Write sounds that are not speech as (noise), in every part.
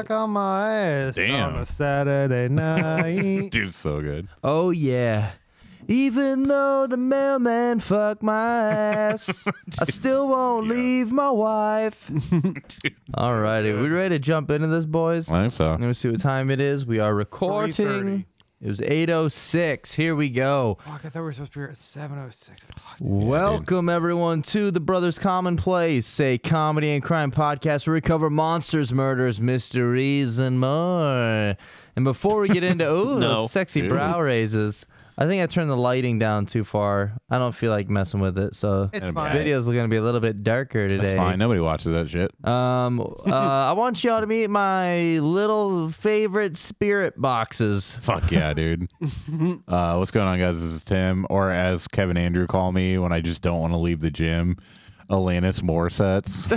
You can shit. fuck on my ass Damn. on a Saturday (laughs) night. Dude, so good. Oh yeah. Even though the mailman fucked my ass, (laughs) I still won't leave my wife. (laughs) Alrighty, we ready to jump into this, boys? I think so. Let me see what time it is. We are recording. 3:30. It was 8:06. Here we go. Fuck, I thought we were supposed to be here at 706. Fuck. Welcome everyone to the Brothers Commonplace, a comedy and crime podcast where we cover monsters, murders, mysteries, and more. And before we get into (laughs) ooh, No. those sexy Ew. brow raises, I think I turned the lighting down too far. I don't feel like messing with it, so It's And fine. video's going to be a little bit darker today. That's fine. Nobody watches that shit. Um, (laughs) uh, I want y'all to meet my little favorite spirit boxes. Fuck yeah, (laughs) dude. uh, what's going on, guys? This is Tim, or as Kevin Andrew call me when I just don't want to leave the gym, Alanis Morsets.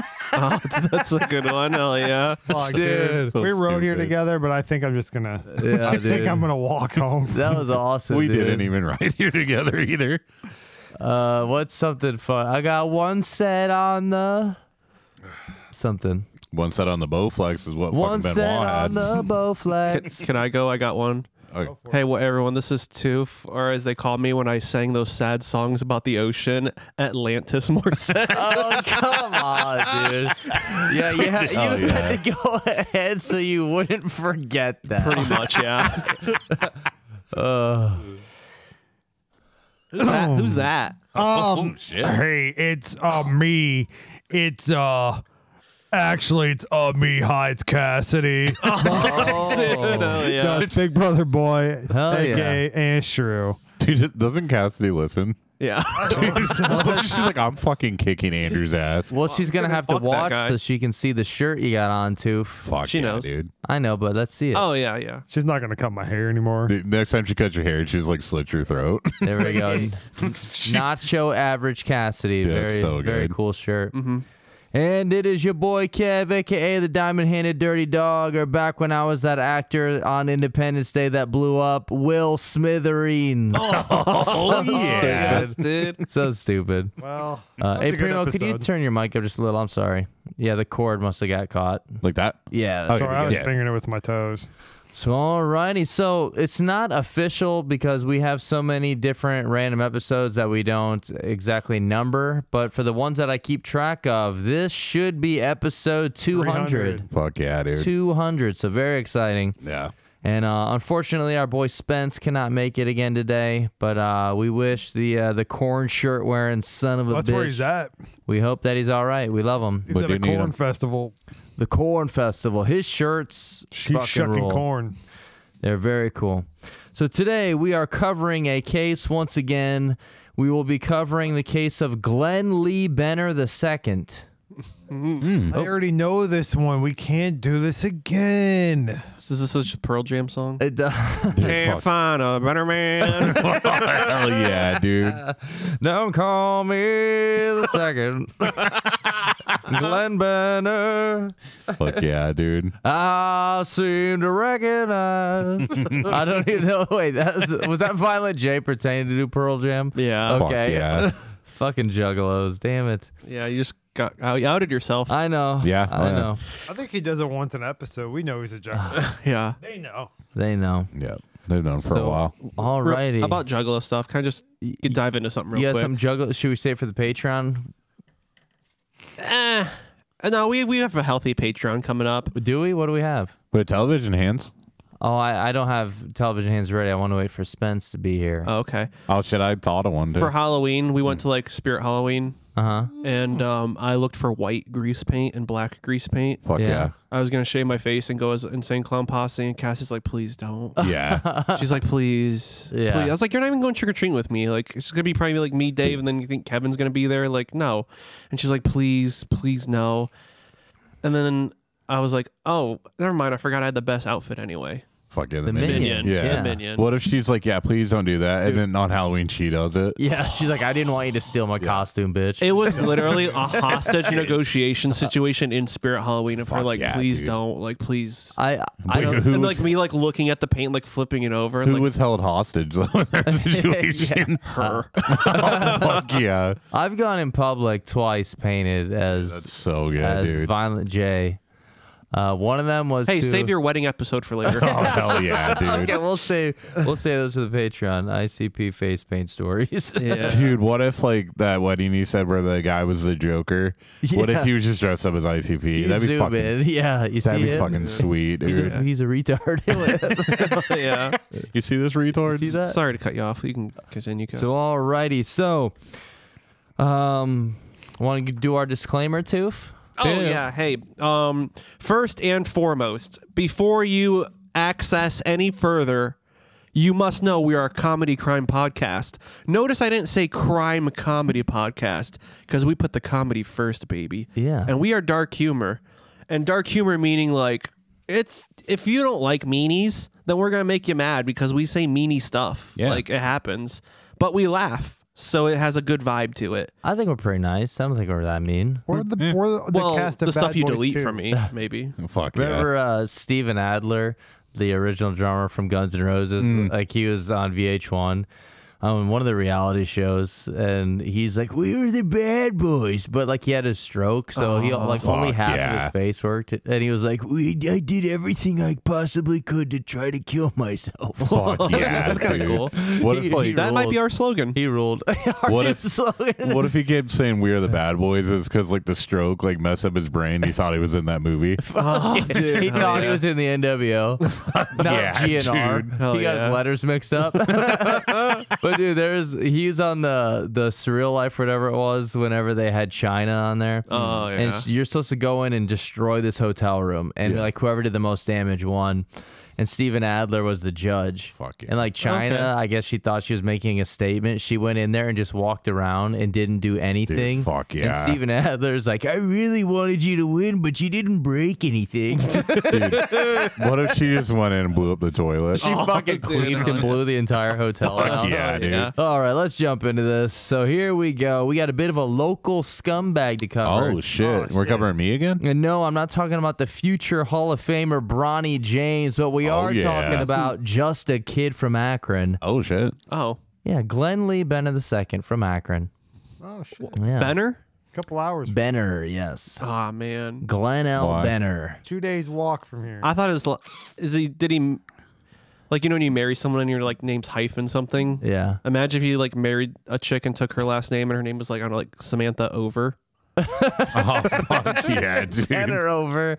(laughs) Oh, that's a good one. Hell yeah. Fuck, Dude. dude. So we rode here stupid. together, but I think I'm just gonna. Yeah, I think I'm gonna walk home. (laughs) That was awesome. we dude. didn't even ride here together either. Uh, what's something fun? I got one set on the something. One set on the Bowflex is what One fucking set Benoit on had. the (laughs) Can, Bowflex. can I go? I got one. Okay. Hey, well, everyone, this is Toof, or as they called me when I sang those sad songs about the ocean, Atlantis Morissette. (laughs) oh come on, dude! (laughs) Yeah, you, ha- Oh, you yeah. had to go ahead so you wouldn't forget that. Pretty much, yeah. Uh, (laughs) Who's that? Who's that? Um, Oh, shit. hey, it's uh me. It's uh, actually it's uh me. Hi, it's Cassidy. (laughs) oh. (laughs) Dude, hell yeah. No, it's Big Brother Boy, Hell aka Ashrew. Dude, doesn't Cassidy listen? Yeah. (laughs) She's like, I'm fucking kicking Andrew's ass. Well, she's gonna have to watch so she can see the shirt you got on too. Fuck She yeah, knows. dude. I know, but let's see it. Oh, yeah, yeah. She's not gonna cut my hair anymore. The next time she cuts your hair, she's like slit your throat. There we go. Nacho average Cassidy. Yeah, it's very so very cool shirt. Mm-hmm. And it is your boy Kev, aka the Diamond Handed Dirty Dog, or back when I was that actor on Independence Day that blew up, Will Smithereens. oh, yeah. Yes, dude. so stupid. Well, Uh, That's hey Primo, could you turn your mic up just a little? I'm sorry. Yeah, the cord must have got caught. Like that? Yeah. Sorry, I was yeah. fingering it with my toes. So alrighty, so it's not official because we have so many different random episodes that we don't exactly number. But for the ones that I keep track of, this should be episode 200. 300. Fuck yeah, dude. 200, so very exciting. Yeah. And uh, unfortunately, our boy Spence cannot make it again today. But uh, we wish the uh, the corn shirt wearing son of a That's bitch. where he's at. We hope that he's all right. We love him. He's But at a corn festival. The Corn Festival. His shirts He's fucking shucking rule. corn. They're very cool. So today we are covering a case once again. We will be covering the case of Glenn Lee Benner II. I already know this one. We can't do this again. This is such a Pearl Jam song. It, uh, (laughs) Can't fuck. find a better man. (laughs) Hell yeah, dude. (laughs) don't call me the second. Glenn Benner. Fuck yeah, dude. I seem to recognize. I don't even know. Wait, that was, was that Violent J pretending to do Pearl Jam? yeah. Fuck Okay. yeah. Fucking juggalos. Damn it. Yeah, you just got out, outed yourself. I know. Yeah, I yeah. know. I think he doesn't want an episode. We know he's a juggler. (laughs) yeah. they know. They know. Yeah. They've known for a while. Alrighty. How about Juggalo stuff? Can I just get dive into something real you got quick? some juggle? Should we say it for the Patreon? Eh. No, we we have a healthy Patreon coming up. Do we? What do we have? With television hands? Oh, I, I don't have television hands ready. I want to wait for Spence to be here. Oh, okay. Oh shit, I thought of one. Dude. For Halloween, we went to like Spirit Halloween, Uh huh. and um, I looked for white grease paint and black grease paint. Fuck Yeah. yeah. I was gonna shave my face and go as insane clown posse, and Cassie's like, "Please don't." (laughs) Yeah. (laughs) She's like, "Please, Yeah. please." I was like, "You're not even going trick or treating with me. Like, it's gonna be probably like me, Dave, and then you think Kevin's gonna be there. Like, no." And she's like, "Please, please, no." And then I was like, "Oh, never mind. I forgot I had the best outfit anyway." Fuck yeah, the, The minion. minion. Yeah. Yeah. The minion. What if she's like, yeah, please don't do that, and then on Halloween she does it? Yeah, she's like, I didn't want you to steal my costume, bitch. It was literally a (laughs) hostage negotiation situation in Spirit Halloween of her Fuck like, yeah, please dude. don't, like, please. I I don't. who and like me, like looking at the paint, like flipping it over. who like, was held hostage though in that (laughs) situation? (laughs) her? oh, fuck yeah. I've gone in public twice painted as That's so good, as dude. Violent J. Uh, one of them was Hey, to- save your wedding episode for later. (laughs) Oh hell yeah, (laughs) dude. Okay, we'll save we'll save those for the Patreon. ICP face paint stories. (laughs) yeah. Dude, what if like that wedding you said where the guy was the Joker? What if he was just dressed up as ICP? You that'd be fucking. in. Yeah, you That'd see be it? fucking sweet, He's a, he's a retard. yeah. You see this retard? see that? Sorry to cut you off. You can continue. Kev. So alrighty, so um, want to do our disclaimer, Toof? Oh yeah. Hey, um, first and foremost, before you access any further, you must know we are a comedy crime podcast. Notice I didn't say crime comedy podcast because we put the comedy first, baby. Yeah. And we are dark humor, and dark humor meaning like it's if you don't like meanies, then we're gonna make you mad because we say meanie stuff. Yeah. Like it happens, but we laugh, so it has a good vibe to it. I think we're pretty nice. I don't think we're that mean. We're the, we're the, the well, cast of the stuff Bad you Boys delete too. from me, (laughs) maybe. Fuck yeah. Remember uh, Steven Adler, the original drummer from Guns N' Roses? Like he was on VH1 Um, on one of the reality shows, and he's like, "We were the bad boys," but like he had a stroke, so he oh, like only fuck half of his face worked, and he was like, "We, I did everything I possibly could to try to kill myself." Fuck yeah, (laughs) That's kinda cool. What if He- like he That might be our slogan. He ruled. (laughs) Our What if- slogan. what if he kept saying we are the bad (laughs) boys is because like the stroke like messed up his brain he thought he was in that movie Oh, dude. he hell thought he was in the NWO, not Yeah, GNR. he got yeah. his letters mixed up. But dude, there's he's on the the surreal life, whatever it was, whenever they had Chyna on there. Oh, yeah. s- you're supposed to go in and destroy this hotel room, and Yeah. like whoever did the most damage won. And Steven Adler was the judge. Fuck yeah. And like Chyna, Okay. I guess she thought she was making a statement. She went in there and just walked around and didn't do anything. fuck And yeah. Steven Adler's like, I really wanted you to win, but you didn't break anything. (laughs) Dude, what if she just went in and blew up the toilet She oh, fucking Oh, dude, queefed and blew the entire hotel down. yeah, dude. yeah. All right, let's jump into this. So here we go. We got a bit of a local scumbag to cover. oh shit Oh, we're shit. covering me again and no, I'm not talking about the future Hall of Famer Bronny James, but we Oh, are yeah. talking about (laughs) just a kid from Akron. oh shit Oh, Yeah, Glenn Lee Benner the second from Akron. Oh shit! Yeah. Benner? A couple hours. Benner, yes. Oh man. Glenn L. Why? Benner. Two days walk from here. I thought it was li- is he did he like you know when you marry someone and your like name's hyphen something? Yeah. Imagine if you like married a chick and took her last name and her name was like I don't know, like Samantha Over. (laughs) oh fuck yeah dude Benner over.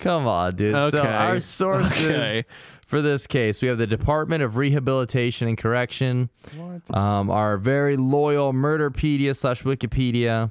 Come on, dude. So Okay. our sources Okay. for this case, we have the Department of Rehabilitation and Correction, What? um, our very loyal Murderpedia slash Wikipedia,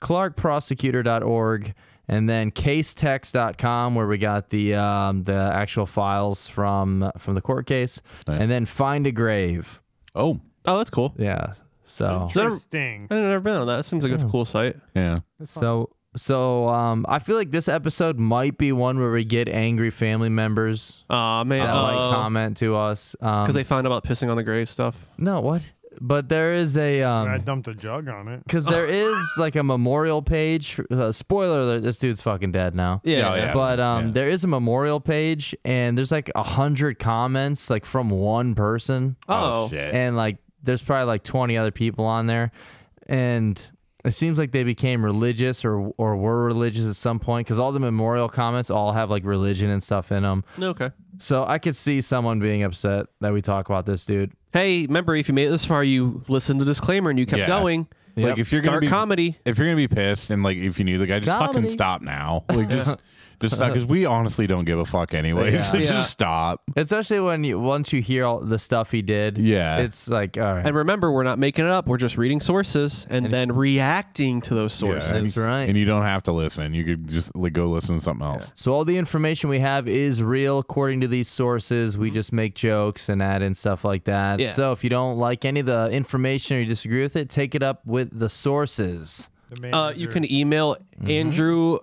ClarkProsecutor.org, and then CaseText.com, where we got the um, the actual files from from the court case, Nice. and then Find a Grave. oh Oh, that's cool. Yeah. So Interesting. I've never been on that. That seems like a cool site. yeah so so um, I feel like this episode might be one where we get angry family members Aw man. that like comment to us. Um, because they found out about pissing on the grave stuff. no what? But there is a. um I dumped a jug on it. because there (laughs) is like a memorial page. Uh, spoiler alert: this dude's fucking dead now. Yeah, yeah. But um, Yeah. there is a memorial page, and there's like a hundred comments, like from one person, Oh. shit and like there's probably like 20 other people on there, and it seems like they became religious or or were religious at some point because all the memorial comments all have like religion and stuff in them. Okay. So I could see someone being upset that we talk about this dude. Hey, remember if you made it this far, you listened to the disclaimer and you kept Yeah. going. Yep. like if you're gonna Dark be comedy. if you're gonna be pissed and like if you knew the guy just Comedy. fucking stop now like just (laughs) just stop because we honestly don't give a fuck anyway Yeah. so Yeah. just stop Especially when you once you hear all the stuff he did. Yeah. It's like all right. And remember, we're not making it up. We're just reading sources and, then reacting to those sources. Yeah, That's right. and you don't have to listen you could just like go listen to something else So all the information we have is real according to these sources. We just make jokes and add in stuff like that. Yeah. So if you don't like any of the information or you disagree with it, take it up with the sources. Uh, you can email Andrew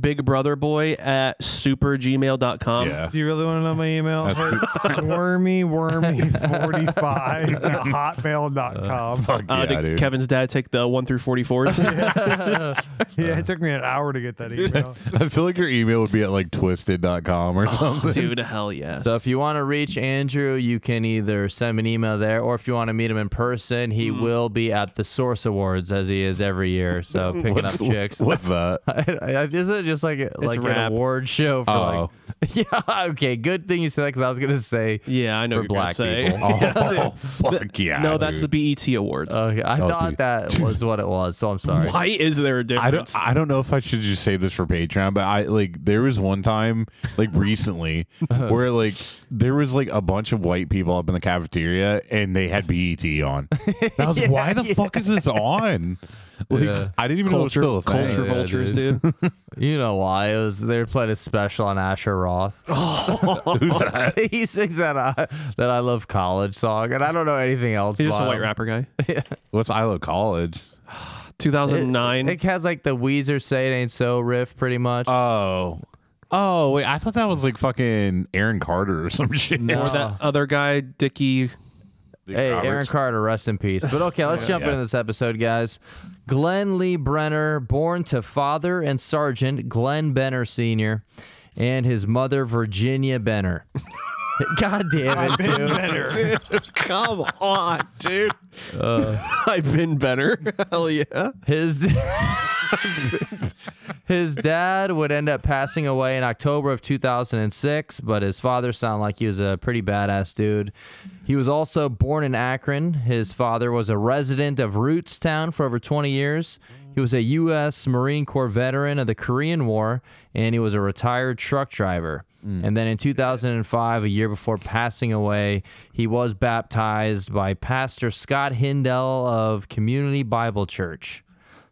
Big Brother Boy at supergmail.com. yeah Do you really want to know my email? It's (laughs) squirmy wormy 45 (laughs) at hotmail.com. fuck Uh, yeah did dude Kevin's dad take the one through 44s? (laughs) Yeah, it took me an hour to get that email. I feel like your email would be at like twisted.com or something. Dude, hell yes. So if you want to reach Andrew, you can either send him an email there, or if you want to meet him in person, he will be at the Source Awards as he is every year. So picking What's, up chicks. what's that? is it wasn't just like a, like rap. an award show for Oh. like. (laughs) Yeah. Okay. Good thing you said that because I was gonna say. Yeah, I know For what you're gonna black say. people. (laughs) Oh, fuck yeah. no, that's the BET Awards. Oh, okay. I Oh, thought dude. that was what it was, so I'm sorry. Why is there a I difference? I don't. I don't know if I should just say this for Patreon, but I like there was one time like recently (laughs) where like there was like a bunch of white people up in the cafeteria and they had BET on. And I was like, why the fuck is this on? (laughs) Like Yeah. I didn't even culture, know it was still a thing. culture Yeah, vultures, dude. dude. (laughs) You know why? It was they were playing a special on Asher Roth. (laughs) Who's that? he sings that I, that I love college song, and I don't know anything else. He's just a white him. rapper guy. yeah. What's I love college? (sighs) 2009. It has like the Weezer "Say It Ain't So" riff, pretty much. Oh. Oh wait, I thought that was like fucking Aaron Carter or some shit. No. or that other guy, Dickie. Hey, Aaron Carter, rest in peace. But okay, let's (laughs) jump Yeah. into this episode, guys. Glenn Lee Benner, born to father and sergeant Glenn Benner Sr., and his mother Virginia Benner. (laughs) God damn it, dude. (laughs) Come on, dude. Uh. I've been better. Hell yeah. His his dad would end up passing away in October of 2006, but his father sounded like he was a pretty badass dude. He was also born in Akron. His father was a resident of Rootstown for over 20 years. He was a U.S. Marine Corps veteran of the Korean War, and he was a retired truck driver. Mm. And then in 2005, a year before passing away, he was baptized by Pastor Scott Hindell of Community Bible Church.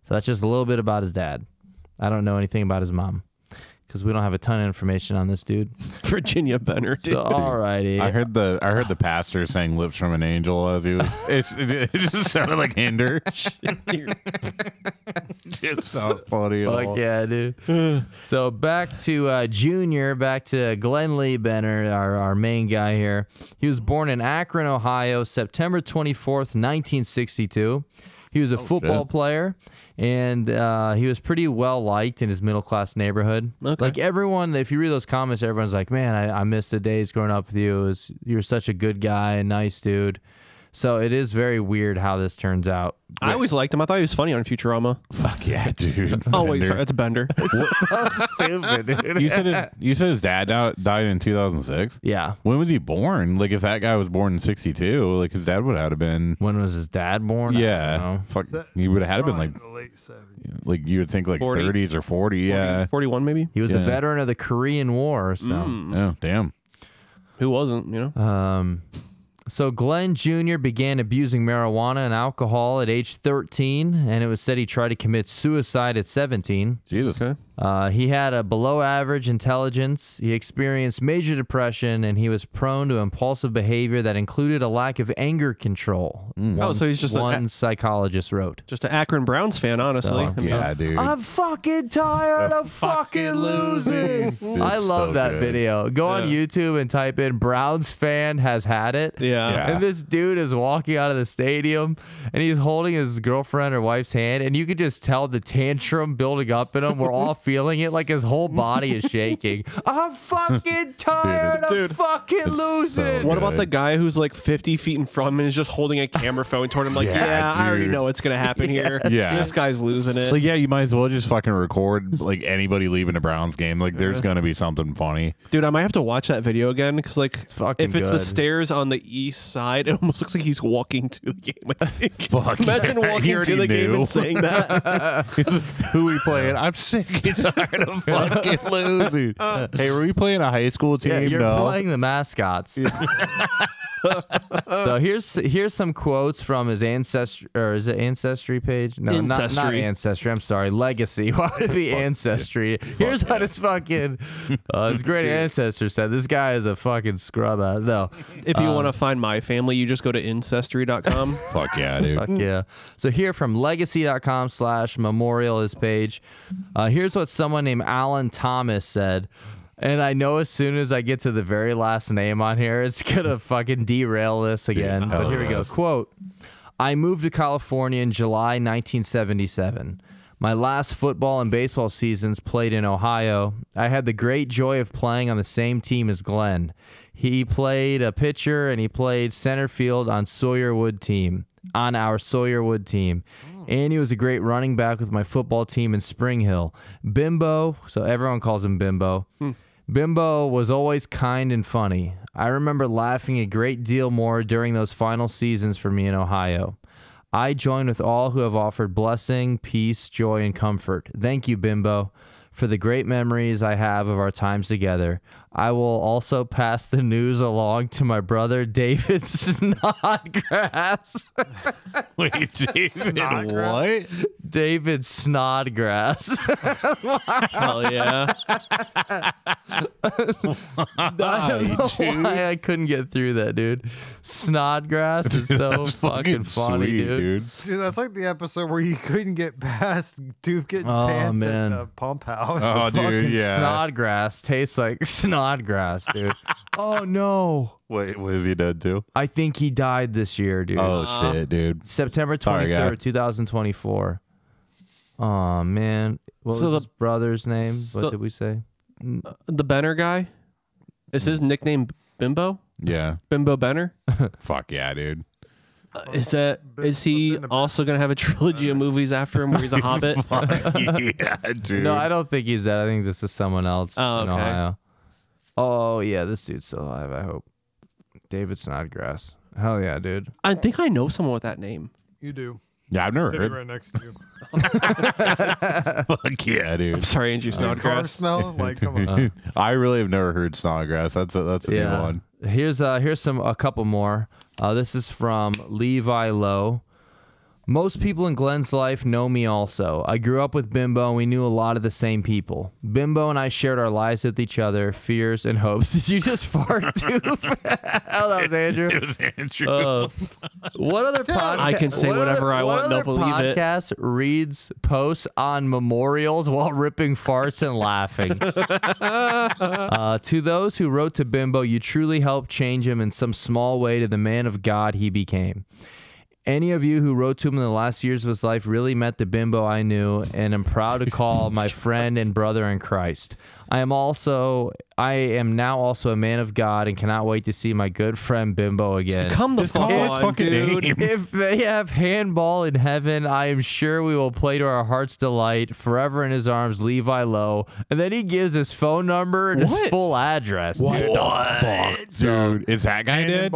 So that's just a little bit about his dad. I don't know anything about his mom because we don't have a ton of information on this dude. (laughs) Virginia Benner, dude. So alrighty, I heard the I heard the pastor saying "lips from an angel" as he was. (laughs) It's, it, it just sounded like Hinder. (laughs) it's not funny at all. Fuck yeah, dude. (sighs) so back to uh, Junior, back to Glenn Lee Benner, our, our main guy here. He was born in Akron, Ohio, September 24th, 1962. He was a football shit. player, and uh, he was pretty well liked in his middle class neighborhood. Okay. Like everyone, if you read those comments, everyone's like, "Man, I, I missed the days growing up with you. It was, you're such a good guy, a nice dude." So it is very weird how this turns out. I always liked him. I thought he was funny on Futurama. Fuck yeah, (laughs) dude. Oh wait, sorry, that's Bender. (laughs) (laughs) Stupid, dude. You said his you said his dad died died in 2006. Yeah. When was he born? Like if that guy was born in 62, like his dad would have been. When was his dad born? I don't Yeah, know. fuck. He would have had to been like in the late 70s. like you would think like 40. 30s or 40. Yeah. 41 maybe. He was a Yeah. veteran of the Korean War. So, Oh damn. Who wasn't? You know. um, so Glenn Jr. began abusing marijuana and alcohol at age 13, and it was said he tried to commit suicide at 17. Jesus. Okay. Uh, he had a below average intelligence. He experienced major depression, and he was prone to impulsive behavior that included a lack of anger control. Oh, so he's just a- one psychologist wrote. Just an Akron Browns fan, honestly. So, I mean, Yeah, dude. I'm fucking tired of fucking losing. Dude, I love so that good. video. Go on YouTube and type in Browns fan has had it. Yeah. Yeah. And this dude is walking out of the stadium and he's holding his girlfriend or wife's hand, and you could just tell the tantrum building up in him. We're all (laughs) feeling it, like his whole body is shaking. (laughs) I'm fucking tired Dude. of fucking It's so losing. What about the guy who's like 50 feet in front of him and is just holding a camera phone toward him? Like, yeah, Yeah, I already know what's gonna happen here. (laughs) Yeah. this guy's losing it. Like yeah, you might as well just fucking record like anybody leaving a Browns game. Like there's gonna be something funny. Dude, I might have to watch that video again because, like, fucking if it's the stairs on the east side, (laughs) it almost looks like he's walking to the game. I think. Fuck. Imagine He walking to already the game and saying that. Who we playing? I'm sick and (laughs) tired of fucking (laughs) losing. hey, were we playing a high school team? Yeah, you're no. playing the mascots. (laughs) so here's here's some quotes from his ancestry or is it ancestry page? No, not, not Ancestry. ancestry. I'm sorry, legacy. Why would it be ancestry? Here's what his fucking uh, his great ancestor said. This guy is a fucking scrub ass. No, if you want to find my family, you just go to ancestry.com. Fuck yeah, dude. Fuck yeah. So here from legacy.com slash memorial is page. Uh, here's what someone named Alan Thomas said. And I know as soon as I get to the very last name on here, it's (laughs) gonna fucking derail this again. but here we go. Quote I moved to California in July 1977. My last football and baseball seasons played in Ohio. I had the great joy of playing on the same team as Glenn. He played a pitcher and he played center field on Sawyerwood team, on our Sawyerwood team. And he was a great running back with my football team in Spring Hill. Bimbo, so everyone calls him Bimbo. Hmm. Bimbo was always kind and funny. I remember laughing a great deal more during those final seasons for me in Ohio. I join with all who have offered blessing, peace, joy, and comfort. Thank you, Bimbo, for the great memories I have of our times together. I will also pass the news along to my brother, David (laughs) Snodgrass. (laughs) Wait, David, what? David Snodgrass. (laughs) Hell yeah. I don't know why I couldn't get through that, dude. Snodgrass is so That's fucking funny, sweet, dude. Dude, that's like the episode where you couldn't get past Doof getting Oh, pants man. at the pump house. Oh, dude, Fucking yeah. Snodgrass tastes like Snodgrass, dude. (laughs) oh no. Wait, was he dead too? I think he died this year, dude. Oh shit, dude. September 23rd, 2024. Oh man. What So was the- his brother's name? so- what did we say? The Benner guy. Is his nickname Bimbo? Yeah. Bimbo Benner? (laughs) Fuck yeah, dude. Uh, is that is he also gonna have a trilogy of movies after him where he's a (laughs) hobbit? yeah, dude. No, I don't think he's dead. I think this is someone else Oh, in. Ohio. Oh yeah, this dude's still alive, I hope. David Snodgrass. Hell yeah, dude. I think I know someone with that name. You do. yeah, I've never Sitting heard. right next to you. (laughs) (laughs) Fuck yeah, dude. Sorry, Andrew Car Snodgrass. smell? Like, come on. (laughs) I really have never heard Snodgrass. That's a that's a new one. Here's uh here's some a couple more. Uh, this is from Levi Lowe. Most people in Glenn's life know me also. I grew up with Bimbo and we knew a lot of the same people. Bimbo and I shared our lives with each other, fears and hopes. (laughs) Did you just fart too? oh, that was Andrew. It was Andrew. Uh, what other podcast? (laughs) I can say what whatever other- I want, don't other believe it. Podcast reads posts on memorials while ripping farts and laughing. (laughs) uh, to those who wrote to Bimbo, you truly helped change him in some small way to the man of God he became. Any of you who wrote to him in the last years of his life really met the bimbo I knew, and am proud to call my (laughs) friend and brother in Christ. I am also, I am now also a man of God, and cannot wait to see my good friend Bimbo again. Come the Just fuck on, fucking dude. name. (laughs) If they have handball in heaven, I am sure we will play to our heart's delight. Forever in his arms, Levi Lowe. And then he gives his phone number and his full address. What dude. the fuck, dude? Is that guy dead?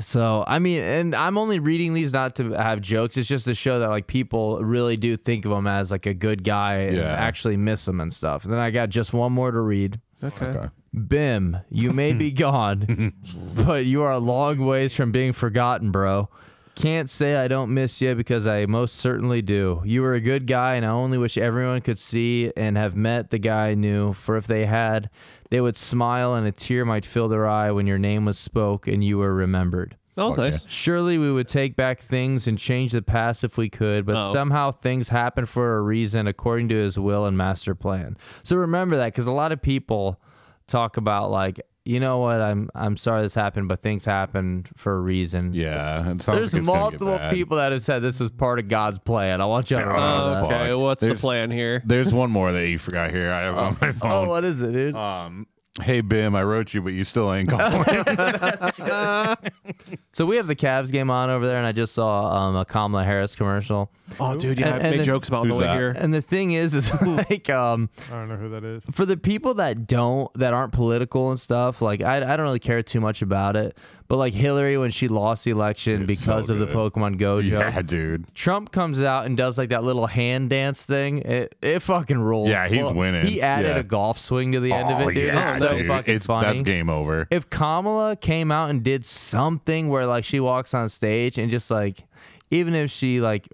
So I mean, and I'm only reading these not to have jokes. It's just to show that like people really do think of him as like a good guy and Yeah. actually miss him and stuff. And then I got just one more to read. Okay. Okay. Bim, you may be (laughs) gone, but you are a long ways from being forgotten, bro. Can't say I don't miss you because I most certainly do. You were a good guy, and I only wish everyone could see and have met the guy I knew. For if they had, they would smile and a tear might fill their eye when your name was spoke and you were remembered. That was Fuck nice. Surely we would take back things and change the past if we could, but Oh. somehow things happen for a reason according to his will and master plan. So remember that because a lot of people talk about like, you know what, I'm I'm sorry this happened, but things happened for a reason. Yeah, it sounds There's like it's gonna get multiple bad. people that have said this was part of God's plan. I want you to remember Oh, that. Okay, what's There's- the plan here? There's one more that you forgot here. I have on my Oh, what is it, dude? um, hey Bim, I wrote you, but you still ain't calling. (laughs) (laughs) (laughs) So we have the Cavs game on over there, and I just saw um, a Kamala Harris commercial. Oh, dude, yeah, And- I and made the- jokes about on the Who's way that? here. And the thing is, is (laughs) like um, I don't know who that is. for the people that don't that aren't political and stuff like I, I don't really care too much about it but like hillary when she lost the election Dude, because so of the pokemon go joke yeah, dude. trump comes out and does like that little hand dance thing it, it fucking rules Yeah, he's winning. he added Yeah. a golf swing to the end of Oh, it dude yeah, it's so dude. fucking It's- funny That's game over. if kamala came out and did something where like she walks on stage and just like even if she like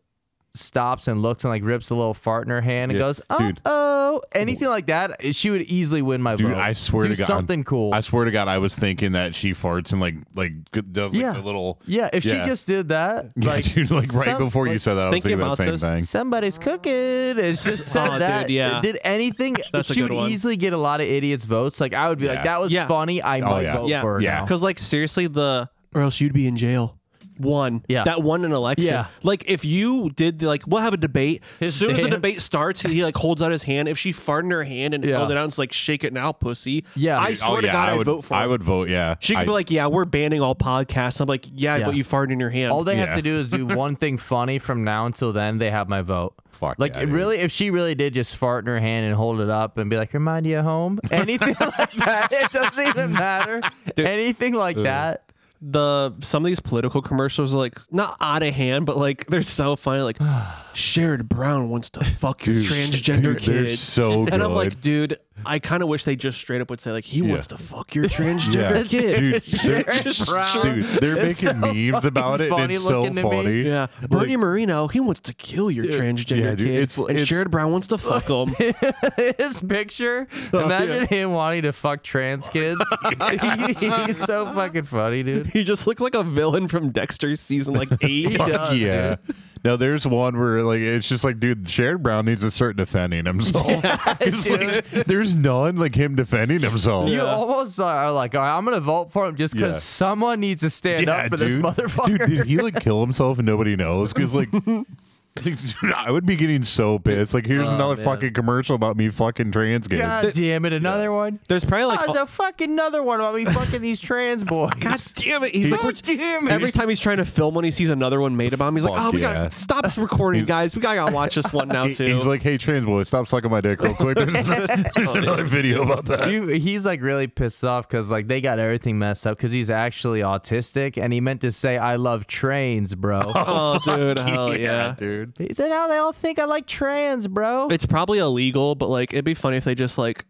stops and looks and like rips a little fart in her hand and Yeah, goes, oh, oh, anything like that, she would easily win my Dude, vote. I swear Do to God, something cool. I swear to God, I was thinking that she farts and like like does like Yeah. the little yeah, if Yeah. she just did that, (laughs) yeah, dude, like right some- before you said that, I was thinking thinking that about same this. thing. somebody's cooking, it's just said Oh, that, dude, yeah. did anything, (laughs) That's a she would one. easily get a lot of idiots votes. Like I would be like, that was Yeah. funny. I oh, might yeah. vote Yeah. for her Yeah. Because, like, seriously, the or else you'd be in jail. won. Yeah. That won an election. Yeah. Like if you did the, like we'll have a debate. As soon as the dance. debate starts, he like holds out his hand. If she farted in her hand and Yeah. held it out and it's like shake it now, pussy. Yeah. I Dude, swear oh to God, I I'd would vote for I him. would vote. Yeah, She could I- be like, "Yeah, we're banning all podcasts." I'm like, "Yeah, Yeah. but you farted in your hand." All they have Yeah. to do is do (laughs) one thing funny from now until then. They have my vote. Fuck like yeah, dude. really, if she really did just fart in her hand and hold it up and be like, "Remind you of home," (laughs) anything like that, it doesn't even matter. anything like that. The some of these political commercials are like not out of hand, but like they're so funny. Like (sighs) Sherrod Brown wants to fuck your transgender dude, kid, so and I'm like, dude, I kind of wish they just straight up would say like he Yeah. wants to fuck your transgender Yeah. kid. Dude, they're, (laughs) Brown dude, they're making so memes about it. funny And it's so looking to me. funny. Yeah, Bernie Moreno, he wants to kill your transgender yeah, dude, kid, it's- and it's- Sherrod Brown wants to fuck (laughs) him. His picture. Oh, Imagine him wanting to fuck trans kids. (laughs) He's so fucking funny, dude. he just looks like a villain from Dexter season like eight. He Fuck does, yeah. No, there's one where like it's just like, dude, Sherrod Brown needs to start defending himself. (laughs) (laughs) it's dude. like there's none like him defending himself. You almost are like, all right, I'm gonna vote for him just because Yeah. someone needs to stand Yeah, up for this motherfucker. Dude, did he like kill himself and nobody knows? Because like, like, (laughs) dude, I would be getting so pissed. Like, here's Oh, another man. fucking commercial about me fucking trans kids. God damn it, another one. There's probably like, Oh, there's a fucking another one about me fucking these trans boys. (laughs) God damn it, he's like. God damn it. Every time he's trying to film when he sees another one made about him, he's like, "Oh, we yeah. gotta stop recording, guys. We gotta (laughs) watch this one now too." He's like, hey, trans boy, stop sucking my dick real quick. There's, (laughs) there's oh, another video about that. He- he's like really pissed off because like they got everything messed up because he's actually autistic and he meant to say I love trains, bro. "Oh, dude, hell yeah." dude. He said now they all think I like trans, bro. It's probably illegal, but like, it'd be funny if they just like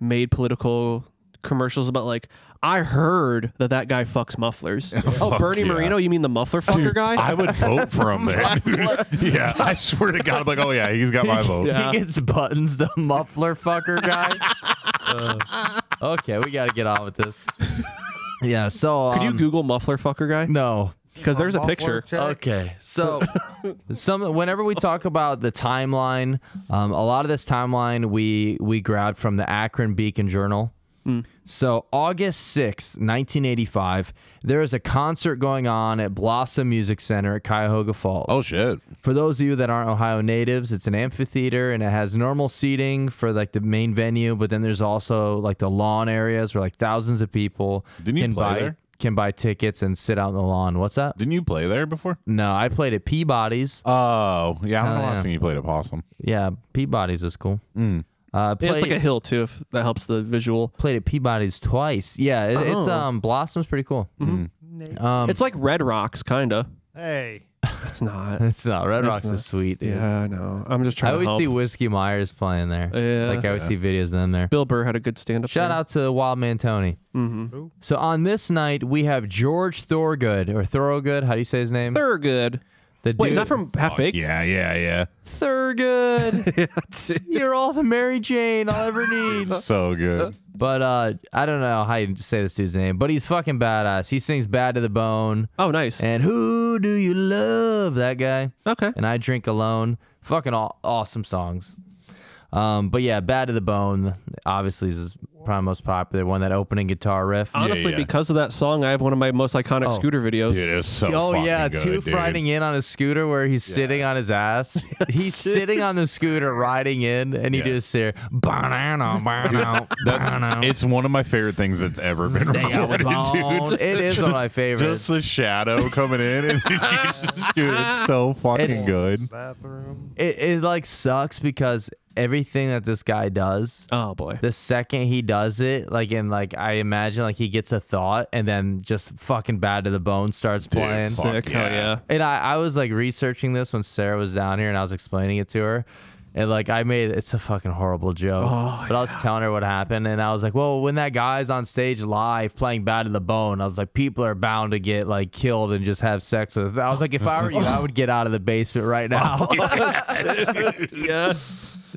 made political commercials about like, "I heard that that guy fucks mufflers." (laughs) oh, Fuck Bernie yeah. Moreno, you mean the muffler fucker guy? I would vote for him (laughs) there. (laughs) yeah, I swear to God, I'm like, oh yeah, he's got my vote. Yeah. He gets buttons, the muffler fucker guy. Uh, okay, we got to get on with this. Yeah, so Could you um, Google muffler fucker guy? No. Because there's a picture. Okay, so (laughs) some whenever we talk about the timeline, um, a lot of this timeline we we grabbed from the Akron Beacon Journal. So August sixth, nineteen eighty five, there is a concert going on at Blossom Music Center at Cuyahoga Falls. Oh shit. For those of you that aren't Ohio natives, it's an amphitheater and it has normal seating for like the main venue, but then there's also like the lawn areas where like thousands of people Didn't you can play buy there? Can buy tickets and sit out in the lawn. What's that? Didn't you play there before? No, I played at Peabody's. Oh yeah, I don't Oh, know last yeah. time you played at possum. Yeah, Peabody's was cool. Mm. Uh, played, Yeah, it's like a hill too. If that helps the visual. played at Peabody's twice. Yeah, it, it's Oh. um Blossom's pretty cool. Um, It's like Red Rocks, kinda. Hey. (laughs) It's not. it's not Red It's Rocks not. is sweet. Dude. Yeah, I know. I'm just I trying to always help. see Whiskey Myers playing there. Yeah. like I always see videos of them there. Bill Burr had a good stand up. Shout out to Wildman Tony. Mm-hmm. So on this night we have George Thorogood or Thorogood. How do you say his name? Thurgood. the Wait, is dude- that from Half Oh, Baked? yeah, yeah, yeah. Thurgood? (laughs) (laughs) That's. You're all the Mary Jane I'll ever need. So good. But uh, I don't know how you say this dude's name, but he's fucking badass. He sings "Bad to the Bone" Oh, nice. and "Who Do You Love?" That guy. okay. and I Drink Alone. Fucking aw- awesome songs. Um, but yeah, Bad to the Bone obviously is his probably most popular one. That opening guitar riff. Honestly, yeah. because of that song, I have one of my most iconic Oh. scooter videos. Dude, it's so oh fucking yeah, good, Tooth dude. riding in on a scooter where he's sitting on his ass. (laughs) he's sitting on the scooter riding in, and he Yeah. just there. Banana, (laughs) banana, banana. It's one of my favorite things that's ever been recorded, Bone. dude. It is one of my favorites. Just the shadow coming in, and dude, it's so (laughs) fucking It's- good. Bathroom. it, it like sucks because everything that this guy does Oh boy. the second he does it, like in like I imagine like he gets a thought and then just fucking bad to the bone starts Dude, playing. fuck Sick. Hell yeah. yeah. And I, I was like researching this when Sarah was down here and I was explaining it to her. And like I made it's a fucking horrible joke. Oh, but I was telling her what happened and I was like, Well, when that guy's on stage live playing Bad to the Bone, I was like, people are bound to get like killed and just have sex with I was like, if I were you, I would get out of the basement right now. (laughs) yes. (laughs)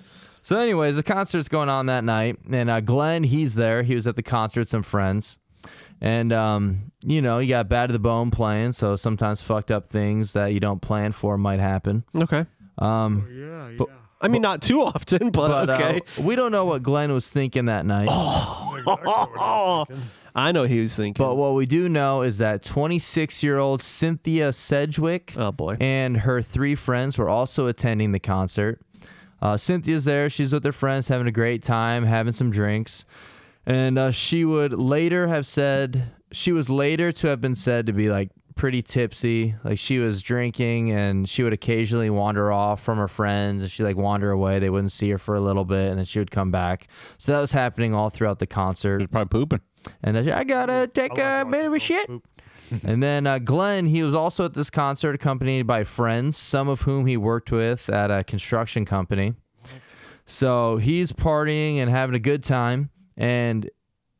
So, anyways, the concert's going on that night, and uh, Glenn, he's there. He was at the concert, with some friends, and um, you know, you got Bad to the Bone playing, so sometimes fucked up things that you don't plan for might happen. Okay. Um, Yeah, yeah. But- I mean, not too often, but, But okay. uh, we don't know what Glenn was thinking that night. Oh, (laughs) I know he was thinking. But what we do know is that 26 year old Cynthia Sedgwick oh boy. and her three friends were also attending the concert. Uh, Cynthia's there. She's with her friends, having a great time, having some drinks. And uh, she would later have said, she was later to have been said to be like pretty tipsy. Like she was drinking and she would occasionally wander off from her friends and she'd like wander away. They wouldn't see her for a little bit and then she would come back. So that was happening all throughout the concert. He's probably pooping. And I said, I gotta take a bit of a shit. (laughs) and then uh, Glenn, he was also at this concert accompanied by friends, some of whom he worked with at a construction company. So he's partying and having a good time. And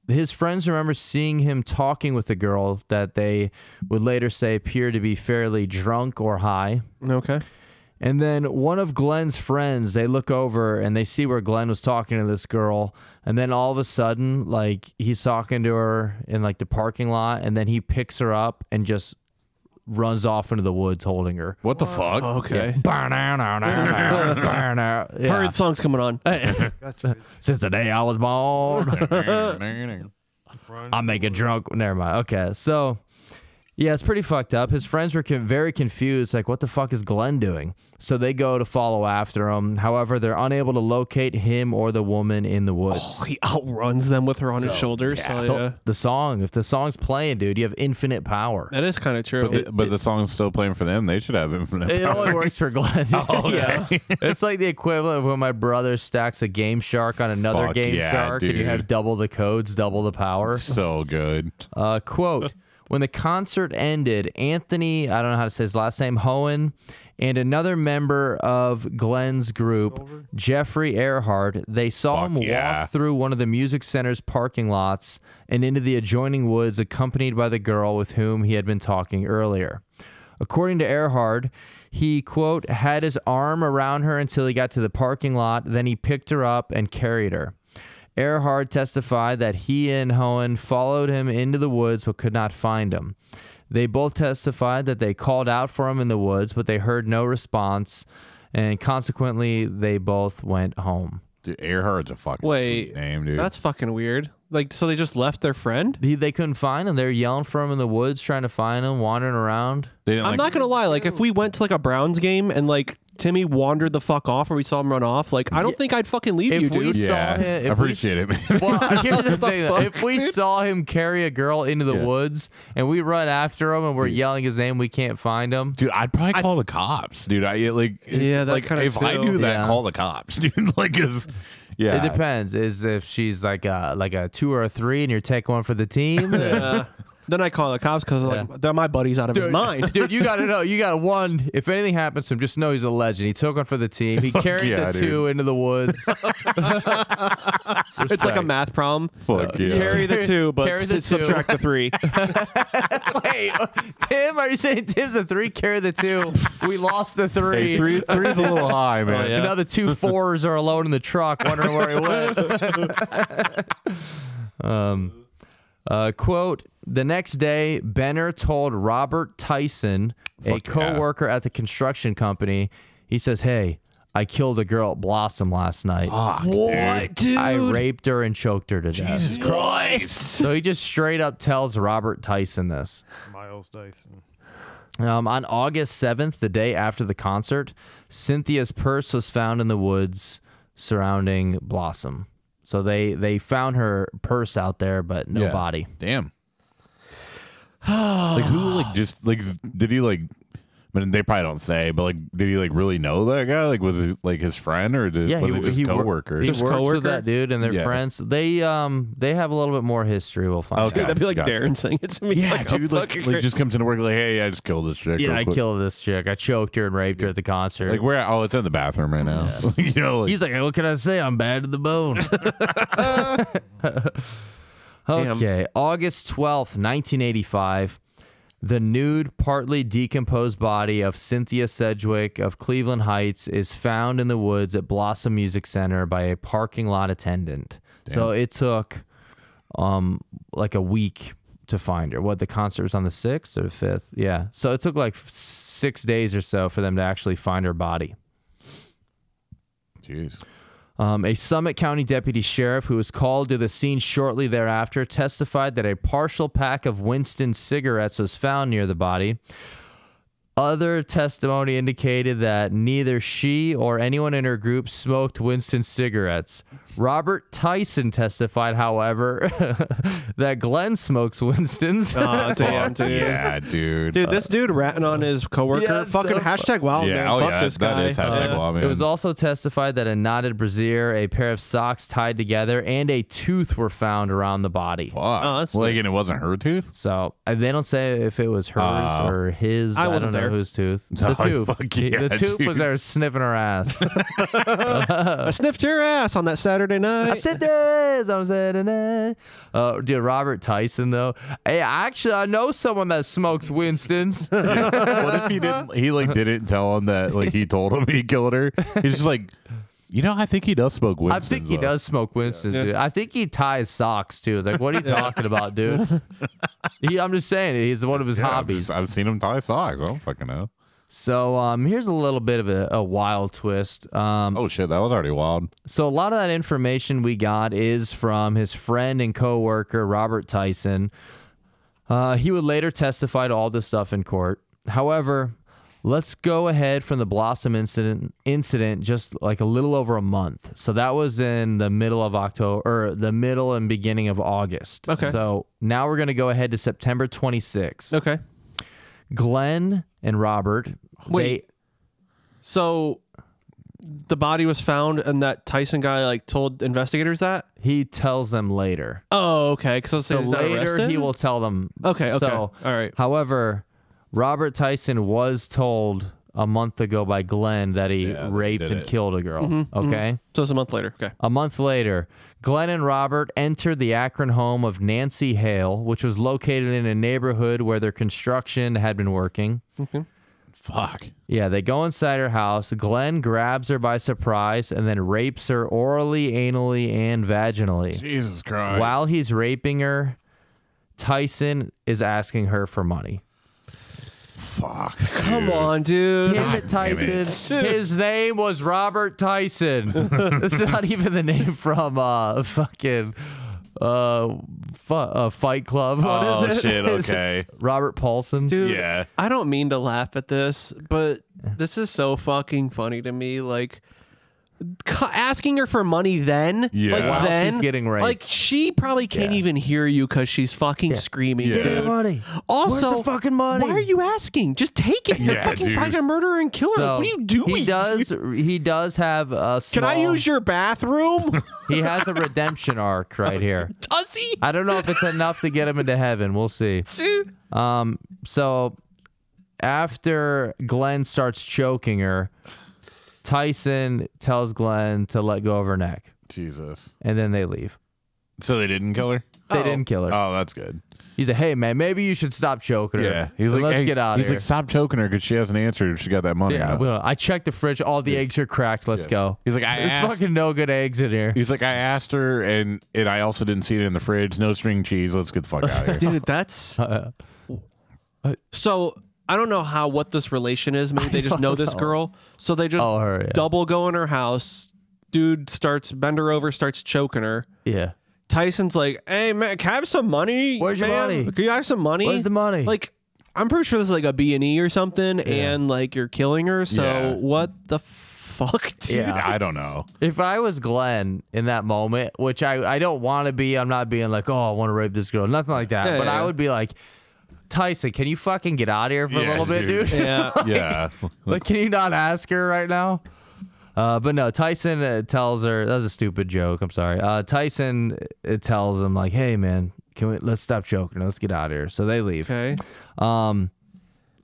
his friends remember seeing him talking with a girl that they would later say appeared to be fairly drunk or high. Okay. And then one of Glenn's friends, they look over and they see where Glenn was talking to this girl. And then all of a sudden, like he's talking to her in like the parking lot, and then he picks her up and just runs off into the woods holding her. What the fuck? Oh, okay. Yeah. (laughs) Heard songs coming on. (laughs) Since the day I was born, (laughs) I make a drunk. Never mind. Okay, so yeah, it's pretty fucked up. His friends were con- very confused, like, what the fuck is Glenn doing? So they go to follow after him. However, they're unable to locate him or the woman in the woods. Oh, he outruns them with her on his shoulders. Yeah, Oh, yeah. The song, if the song's playing, dude, you have infinite power. That is kind of true. But the, but the song's still playing for them. They should have infinite. It power. only works for Glenn. (laughs) oh, (laughs) yeah. It's like the equivalent of when my brother stacks a Game Shark on another Fuck Game yeah, Shark, and you dude. have double the codes, double the power. so good. Uh, quote When the concert ended, Anthony, I don't know how to say his last name, Hohen, and another member of Glenn's group, Jeffrey Earhart, they saw Fuck him yeah. walk through one of the music center's parking lots and into the adjoining woods, accompanied by the girl with whom he had been talking earlier. According to Earhart, he, quote, had his arm around her until he got to the parking lot, then he picked her up and carried her. Earhart testified that he and Hohen followed him into the woods but could not find him. They both testified that they called out for him in the woods, but they heard no response, and consequently, they both went home. Dude, Earhart's a fucking Wait, sweet name, dude. That's fucking weird. Like, so they just left their friend? They, they couldn't find him. They were yelling for him in the woods, trying to find him, wandering around. they didn't I'm like, not gonna lie. Like, if we went to like a Browns game and like Timmy wandered the fuck off, or we saw him run off, like, I don't think I'd fucking leave If you, we dude. saw Yeah, him- if I we- appreciate it, man. Well, (laughs) here's the thing: fuck, if we dude? saw him carry a girl into the Yeah. woods and we run after him and we're yelling his name, we can't find him. Dude, I'd probably call the cops, dude. I like, Yeah, that like kinda if I do that, Yeah. call the cops, (laughs) dude. like, is yeah, It depends. Is if she's like a like a two or a three, and you're taking one for the team. (laughs) then- Uh, then I call the cops because like they're my buddy's out of his mind. (laughs) Dude, you gotta (laughs) know. You gotta one. If anything happens to him, just know he's a legend. He took one for the team. He (laughs) carried yeah, the dude. two into the woods. It's like a math problem. Fuck yeah. Carry the two, but Carry the s- subtract the three. Wait, Tim, are you saying Tim's a three? Carry the two. We lost the three. Hey, three, three's a little high, man. yeah. Now the two fours are alone in the truck, wondering where he went. um, uh, quote: The next day, Benner told Robert Tyson, a Fuck yeah. co-worker at the construction company, he says, "Hey, I killed a girl at Blossom last night. Fuck, dude. I raped her and choked her to death." Jesus Christ. So he just straight up tells Robert Tyson this. Miles Dyson. Um, on August 7th, the day after the concert, Cynthia's purse was found in the woods surrounding Blossom. So they they found her purse out there, but no Yeah. body. Damn. Like who? Like just like did he like? I mean, they probably don't say, but like, did he like really know that guy? Like, was it like his friend or did, Yeah, was he, it just he wor- coworker? He Just works coworker? with that dude and their Yeah. friends. They um they have a little bit more history. We'll find Okay. out. That'd be like Gotcha. Darren saying it to me. yeah, like, dude. Like, fucking like just comes into work like, hey, I just killed this chick. Yeah, I quick. killed this chick. I choked her and raped her at the concert. Like where? Oh, it's in the bathroom right now. (laughs) you know, like, He's like, what can I say? I'm bad to the bone. (laughs) (laughs) okay, August 12th, 1985. The nude, partly decomposed body of Cynthia Sedgwick of Cleveland Heights is found in the woods at Blossom Music Center by a parking lot attendant. So it took um like a week to find her. What the concert was on the 6th or the 5th? Yeah. So it took like 6 days or so for them to actually find her body. Jeez. Um, a Summit County deputy sheriff who was called to the scene shortly thereafter testified that a partial pack of Winston cigarettes was found near the body. Other testimony indicated that neither she or anyone in her group smoked Winston cigarettes. Robert Tyson testified, however, (laughs) that Glenn smokes Winston's. (laughs) Oh, (laughs) damn, dude. Yeah, dude. Dude, this dude ratting on his coworker. Yeah, fucking so- hashtag wild yeah, man. oh Fuck yeah, this that guy. is hashtag Yeah. wild man. It was also testified that a knotted brassiere, a pair of socks tied together, and a tooth were found around the body. Fuck. Oh, that's like, and it wasn't her tooth. So uh, they don't say if it was hers Oh. or his. I I, wasn't don't know whose tooth. The Oh, tooth. fuck yeah, the tooth was there sniffing her ass. I sniffed your ass on that Saturday night. I said this. I was saying that. Uh, dude, Robert Tyson though. Hey, actually, I know someone that smokes Winston's. (laughs) what if he didn't? He like didn't tell him that like he told him he killed her. He's just like, you know, I think he does smoke Winston's. I think he does smoke Winston's, dude. I think he ties socks too. Like, what are you talking about, dude? (laughs) he, I'm just saying, he's one of his I've, hobbies. just- I've seen him tie socks. I don't fucking know. So, um, here's a little bit of a, a wild twist. Um, Oh shit, that was already wild. So a lot of that information we got is from his friend and coworker Robert Tyson. Uh, he would later testify to all this stuff in court. However, let's go ahead from the Blossom incident incident just like a little over a month. So that was in the middle of October or the middle and beginning of August. Okay. So now we're going to go ahead to September 26th. Okay. Glenn and Robert Wait. So the body was found and that Tyson guy like told investigators that? he tells them later. Oh, okay. Was So saying later he will tell them. Okay, okay. So, All right. However, Robert Tyson was told a month ago by Glenn that he Yeah, raped and it. killed a girl. Mm-hmm, okay. So it's a month later. Okay. A month later, Glenn and Robert entered the Akron home of Nancy Hale, which was located in a neighborhood where their construction had been working. Fuck. Yeah, they go inside her house. Glenn grabs her by surprise and then rapes her orally, anally, and vaginally. Jesus Christ. While he's raping her, Tyson is asking her for money. Fuck. Come dude. on, dude. Damn it, Tyson. it. His name was Robert Tyson. (laughs) That's not even the name from uh fucking uh, fu- uh Fight Club. What is Oh it? shit. (laughs) Is it Okay. Robert Paulson. Dude, Yeah. I don't mean to laugh at this, but this is so fucking funny to me. Like, c- asking her for money then, Yeah. like While then, she's getting raped. like she probably can't Yeah. even hear you because she's fucking screaming, Yeah. dude. money. Also, Where's the fucking money? Why are you asking? Just take it. You're Yeah, fucking dude. probably gonna murder her and kill her. So what are you doing? He does. dude? He does have a. Can I use your bathroom? (laughs) He has a redemption arc right here. does he? I don't know if it's enough to get him into heaven. We'll see. Um. So after Glenn starts choking her, Tyson tells Glenn to let go of her neck, Jesus. and then they leave. So they didn't kill her? They Oh. didn't kill her. Oh, that's good. He's like, "Hey man, maybe you should stop choking her." Yeah. He's like, let's hey- get out He's of here. like, stop choking her because she hasn't answered if she got that money. yeah, out." well, I checked the fridge. All the eggs are cracked. Let's Yeah. go. He's like, I There's asked. fucking no good eggs in here. He's like, I asked her, and and I also didn't see it in the fridge. No string cheese. Let's get the fuck (laughs) out of here. Dude, that's Uh, (laughs) so. I don't know how what this relation is. Maybe (laughs) they just know this girl, so they just oh, her. Yeah. double go in her house. Dude starts bend her over, starts choking her. yeah. Tyson's like, "Hey man, can I have some money? Where's your money? Can you have some money? Where's the money? Like, I'm pretty sure this is like a B and E or something, and like you're killing her. So Yeah. what the fuck, (laughs) dude? Yeah. I don't know. If I was Glenn in that moment, which I, I don't want to be, I'm not being like, oh, I want to rape this girl, nothing like that. Yeah, but yeah. I would be like, Tyson, can you fucking get out of here for a Yeah, little bit, dude. dude? Yeah. (laughs) Yeah. like, can you not ask her right now? Uh, but no, Tyson uh, tells her that was a stupid joke. I'm sorry. Uh, Tyson uh, tells him like, "Hey man, can we let's stop joking. Let's get out of here." So they leave. Okay. Um,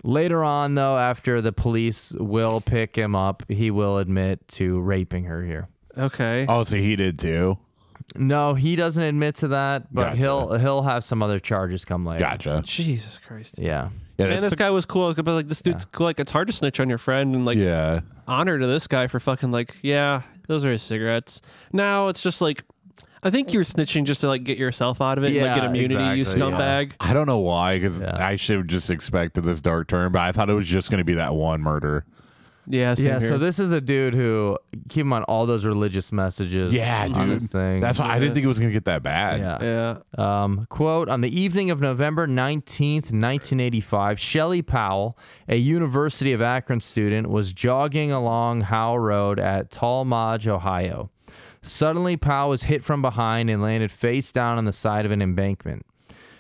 later on, though, after the police will pick him up, he will admit to raping her here. Okay. Oh, so he did too. No, he doesn't admit to that, but Gotcha. he'll he'll have some other charges come later. Gotcha. Jesus Christ. Yeah. Yeah. Man, that's this the- guy was cool. But like, this dude's cool. Like, it's hard to snitch on your friend and like yeah. honor to this guy for fucking like, yeah, those are his cigarettes. Now it's just like, I think you're snitching just to like get yourself out of it and like get Yeah, immunity, you exactly, yeah. scumbag. I don't know why, because Yeah. I should have just expected this dark turn, but I thought it was just going to be that one murder. Yeah, same Yeah, here. so this is a dude who keep him on all those religious messages. Yeah, on dude. this thing. That's why I didn't think it was gonna get that bad. yeah. yeah. Um, quote On the evening of November 19th, 1985, Shelley Powell, a University of Akron student, was jogging along Howe Road at Tallmadge, Ohio. Suddenly, Powell was hit from behind and landed face down on the side of an embankment.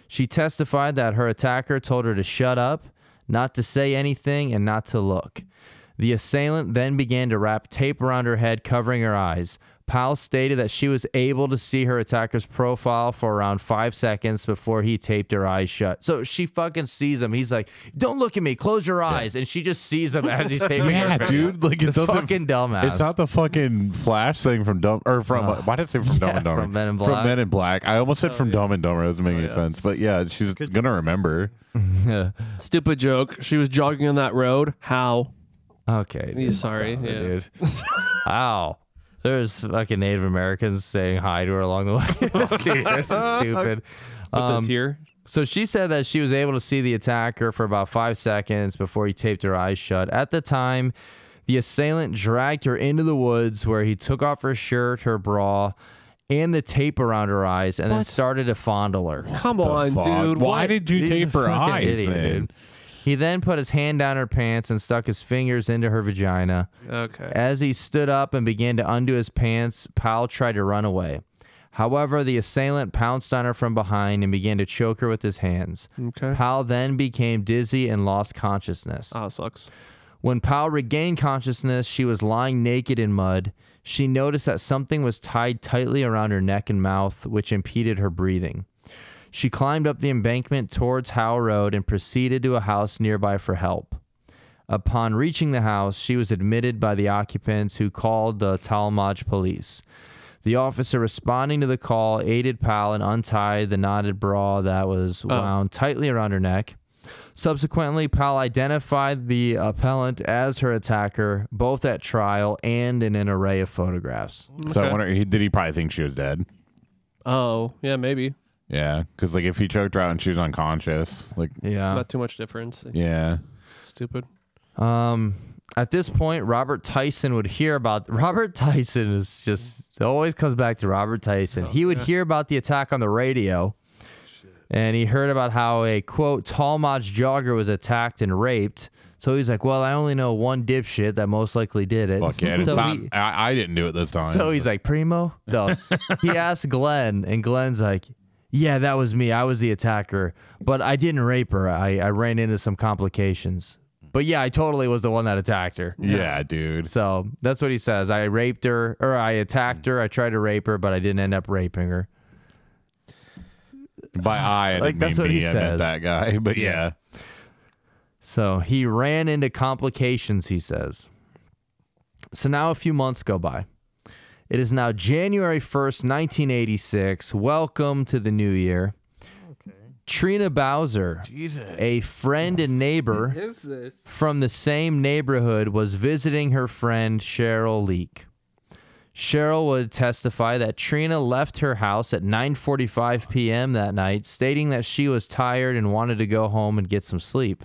She testified that her attacker told her to shut up, not to say anything, and not to look. The assailant then began to wrap tape around her head, covering her eyes. Powell stated that she was able to see her attacker's profile for around five seconds before he taped her eyes shut. So she fucking sees him. He's like, "Don't look at me. Close your eyes." And she just sees him as he's taping. Yeah, her dude. Like it The doesn't. fucking dumbass. It's not the fucking Flash thing from Dumb or from uh, why did I say from Dumb and (laughs) Dumber? from Men in From Black. Men in Black. I almost said oh, from Dumb and Dumber. It doesn't make any oh, sense. But yeah, she's gonna remember. (laughs) Stupid joke. She was jogging on that road. How? Okay. Yeah, dude, sorry, stop it, yeah. dude. (laughs) Ow. There's fucking Native Americans saying hi to her along the way. (laughs) Dude, that's stupid. Put Um, the tear. So she said that she was able to see the attacker for about five seconds before he taped her eyes shut. At the time, the assailant dragged her into the woods where he took off her shirt, her bra, and the tape around her eyes and then started to fondle her. Come on, Fuck. dude. Why what? did you He's tape her eyes idiot, then? dude. He then put his hand down her pants and stuck his fingers into her vagina. Okay. As he stood up and began to undo his pants, Powell tried to run away. However, the assailant pounced on her from behind and began to choke her with his hands. Okay. Powell then became dizzy and lost consciousness. Ah, sucks. When Powell regained consciousness, she was lying naked in mud. She noticed that something was tied tightly around her neck and mouth, which impeded her breathing. She climbed up the embankment towards Howe Road and proceeded to a house nearby for help. Upon reaching the house, she was admitted by the occupants who called the Tallmadge police. The officer responding to the call aided Powell and untied the knotted bra that was oh. wound tightly around her neck. Subsequently, Powell identified the appellant as her attacker, both at trial and in an array of photographs. So I wonder, did he probably think she was dead? Oh, yeah, maybe. Yeah, because like if he choked her out and she was unconscious, like Yeah. Not too much difference. yeah, Stupid. Um, at this point, Robert Tyson would hear about (laughs) Robert Tyson is just it always comes back to Robert Tyson. he would hear about the attack on the radio, and he heard about how a quote Tallmadge jogger was attacked and raped. So he's like, "Well, I only know one dipshit that most likely did it." fuck yeah. and (laughs) so it's not. he- I, I didn't do it this time. So he's like, Primo? No. (laughs) he asked Glenn, and Glenn's like, Yeah, that was me. I was the attacker, but I didn't rape her. I, I ran into some complications. But yeah, I totally was the one that attacked her. yeah, dude. So that's what he says. I raped her, or I attacked her. I tried to rape her, but I didn't end up raping her. By I, I Like, that's mean what he me. I meant says. that guy. (laughs) But yeah. So he ran into complications, he says. So now a few months go by. It is now January 1st, 1986. Welcome to the new year. Trina Bowser, a friend and neighbor (laughs) from the same neighborhood, was visiting her friend Cheryl Leak. Cheryl would testify that Trina left her house at 9:45 p.m. that night, stating that she was tired and wanted to go home and get some sleep.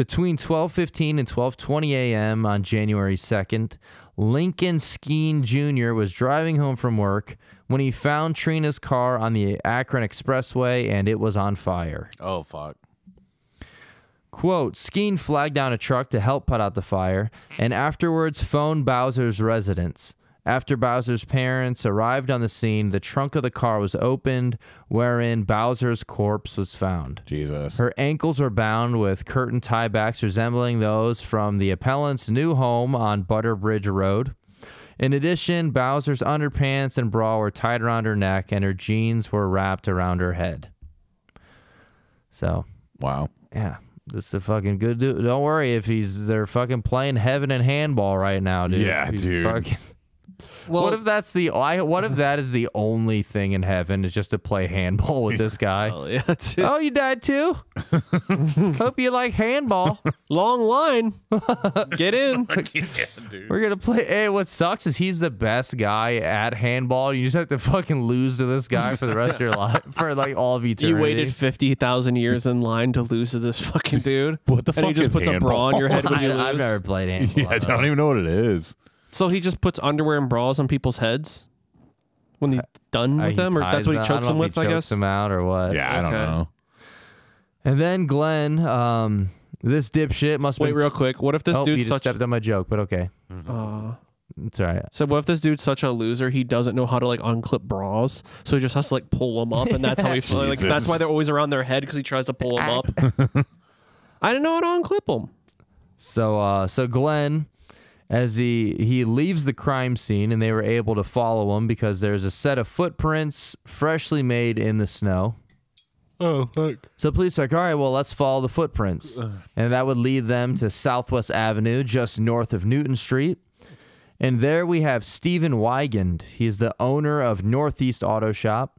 Between 12:15 and 12:20 a.m. on January 2nd, Lincoln Skeen Jr. was driving home from work when he found Trina's car on the Akron Expressway and it was on fire. Oh fuck. Quote, Skeen flagged down a truck to help put out the fire and afterwards phoned Bowser's residence. After Bowser's parents arrived on the scene, the trunk of the car was opened, wherein Bowser's corpse was found. Jesus. Her ankles were bound with curtain tiebacks resembling those from the appellant's new home on Butterbridge Road. In addition, Bowser's underpants and bra were tied around her neck, and her jeans were wrapped around her head. So, wow. yeah, this is a fucking good dude. Don't worry if he's they're fucking playing heaven and handball right now, dude. Yeah, He's dude. fucking- Well, what if that's the I, what if that is the only thing in heaven is just to play handball with this guy? (laughs) Oh, yeah. Oh, you died too? (laughs) Hope you like handball. (laughs) long line. Get in. We're gonna play. Hey, what sucks is he's the best guy at handball. You just have to fucking lose to this guy for the rest of your life, for like all of eternity. You waited fifty thousand years in line to lose to this fucking dude. What the and he just is puts a bra on your head when I, you lose. I've never played handball. Yeah, I don't even know what it is. So he just puts underwear and bras on people's heads when he's done Uh, with he them, or that's what he chokes I them with. he I chokes guess. them out or what. Yeah, I don't know. And then Glenn, um, this dipshit must Wait, been. real quick. What if this oh, you dude's just such? stepped on my joke, but okay, Uh, it's all right. so what if this dude's such a loser? He doesn't know how to like unclip bras, so he just has to like pull them up, and that's how he (laughs) like. That's why they're always around their head because he tries to pull them up. (laughs) I didn't know how to unclip them. So, uh, so Glenn, as he he leaves the crime scene, and they were able to follow him because there's a set of footprints freshly made in the snow. Oh, fuck. So police are like, all right, well, let's follow the footprints. And that would lead them to Southwest Avenue, just north of Newton Street. And there we have Stephen Wygand. He's the owner of Northeast Auto Shop.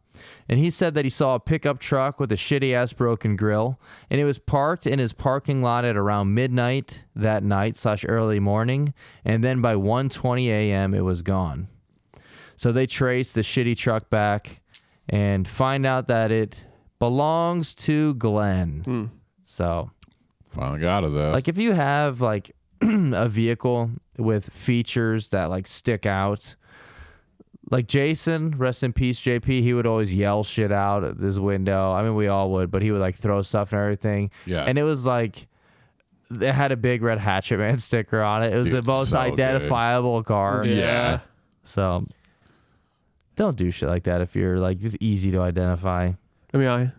And he said that he saw a pickup truck with a shitty ass broken grill. And it was parked in his parking lot at around midnight that night slash early morning. And then by 1.20 a.m., it was gone. So they trace the shitty truck back and find out that it belongs to Glenn. Hmm. So, Finally got his ass. like, if you have like (clears throat) a vehicle with features that like stick out, like Jason, rest in peace, JP, he would always yell shit out at this window. I mean, we all would, but he would like throw stuff and everything. Yeah. And it was like, it had a big red Hatchet Man (laughs) sticker on it. It was the most so good. identifiable car. Yeah. So don't do shit like that if you're like it's easy to identify. I mean, I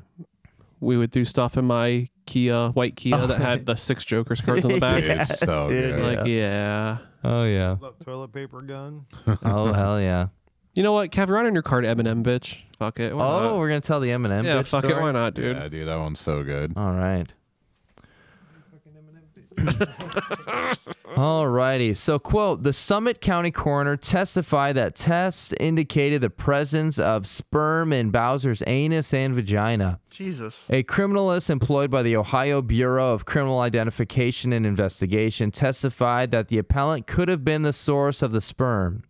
we would do stuff in my Kia, white Kia Oh, that had the six Joker's (laughs) cards on the back. Yeah. So dude, good. Like, yeah. Oh yeah. toilet paper gun. Oh hell yeah. You know what, Kev? Write on your card Eminem, bitch. Fuck it. Why Oh, not? we're gonna tell the Eminem. yeah, bitch fuck it. Why not, dude? Yeah, dude, that one's so good. All right. Alrighty. So, quote: The Summit County coroner testified that tests indicated the presence of sperm in Bowser's anus and vagina. Jesus. A criminalist employed by the Ohio Bureau of Criminal Identification and Investigation testified that the appellant could have been the source of the sperm.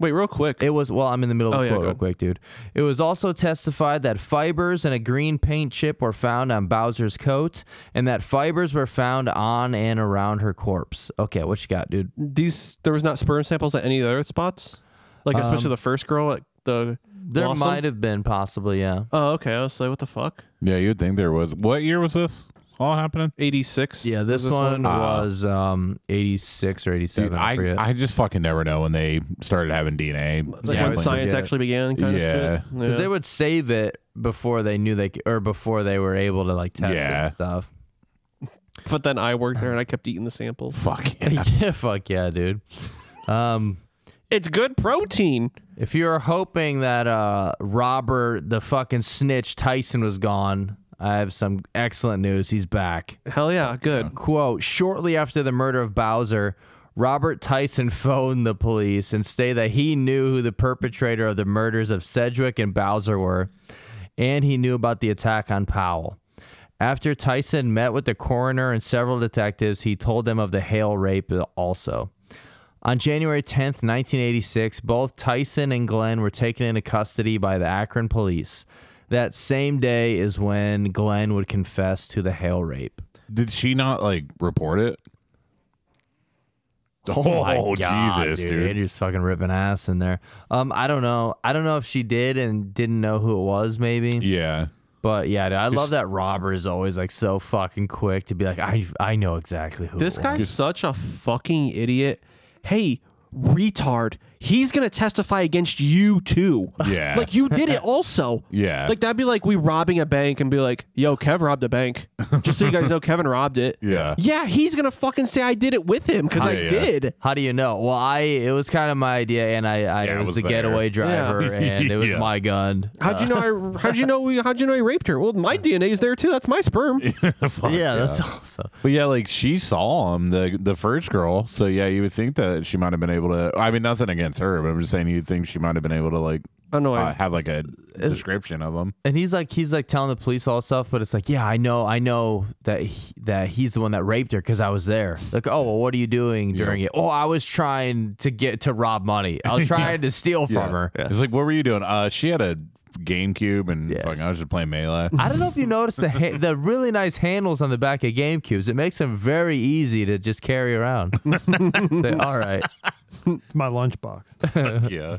Wait, real quick. It was well, I'm in the middle of Oh, the quote go real quick, dude. It was also testified that fibers and a green paint chip were found on Bowser's coat, and that fibers were found on and around her corpse. Okay, what you got, dude? These there was not sperm samples at any of the other spots, like especially um, the first girl at the. There Blossom? might have been possibly, yeah. Oh, okay. I was like, what the fuck? Yeah, you'd think there was. What year was this all happening? Eighty six. Yeah, this, one Ah. was um 86 or 87. Dude, I, I. I just fucking never know when they started having DNA. Like Yeah, when science forget. actually began, kind of Yeah. shit. Because they would save it before they knew they or before they were able to like test it Yeah. and stuff. But then I worked there and I kept eating the samples. Fuck (laughs) yeah. yeah, fuck yeah, dude. Um, It's good protein. if you're hoping that uh Robert the fucking snitch Tyson was gone, I have some excellent news. He's back. Hell yeah, good. Quote, shortly after the murder of Bowser, Robert Tyson (laughs) phoned the police and stated that he knew who the perpetrator of the murders of Sedgwick and Bowser were, and he knew about the attack on Powell. After Tyson met with the coroner and several detectives, he told them of the Hale rape also. On January 10th, 1986, both Tyson and Glenn were taken into custody by the Akron police. That same day is when Glenn would confess to the Hale rape. Did she not like report it? Oh, my God, Jesus, dude. dude. Andrew's fucking ripping ass in there. Um, I don't know. I don't know if she did and didn't know who it was, maybe. Yeah. But yeah, dude, I love that Robert is always like so fucking quick to be like, I I know exactly who. This it guy's was. such a fucking idiot. Hey, retard. He's gonna testify against you too. Yeah. Like you did it (laughs) also. Yeah. Like that'd be like we robbing a bank and be like, yo, Kev robbed a bank. Just so you guys know (laughs) Kevin robbed it. Yeah. Yeah, he's gonna fucking say I did it with him because I Yeah, yeah. did. How do you know? Well, I it was kind of my idea, and I, I Yeah, was, was the there. getaway driver, (laughs) and it was Yeah. my gun. How'd you know I how'd you know we how'd you know he raped her? Well, my DNA's there too. That's my sperm. Fuck yeah, that's also. But yeah, like she saw him, the the first girl. So yeah, you would think that she might have been able to. I mean, nothing against against her, but I'm just saying you think she might have been able to like I don't know. uh, I, have like a description of him. and he's like he's like telling the police all stuff, but it's like, yeah, I know, I know that he, that he's the one that raped her because I was there. Like, oh, well, what are you doing during it? Oh, I was trying to get to rob money. I was (laughs) trying to steal from her. It's like, what were you doing? Uh, she had a GameCube and Yes. fucking, I was just playing melee. I don't know if you noticed the ha- the really nice handles on the back of GameCubes. It makes them very easy to just carry around. (laughs) Say, all right. It's (laughs) my lunchbox. (laughs) yeah.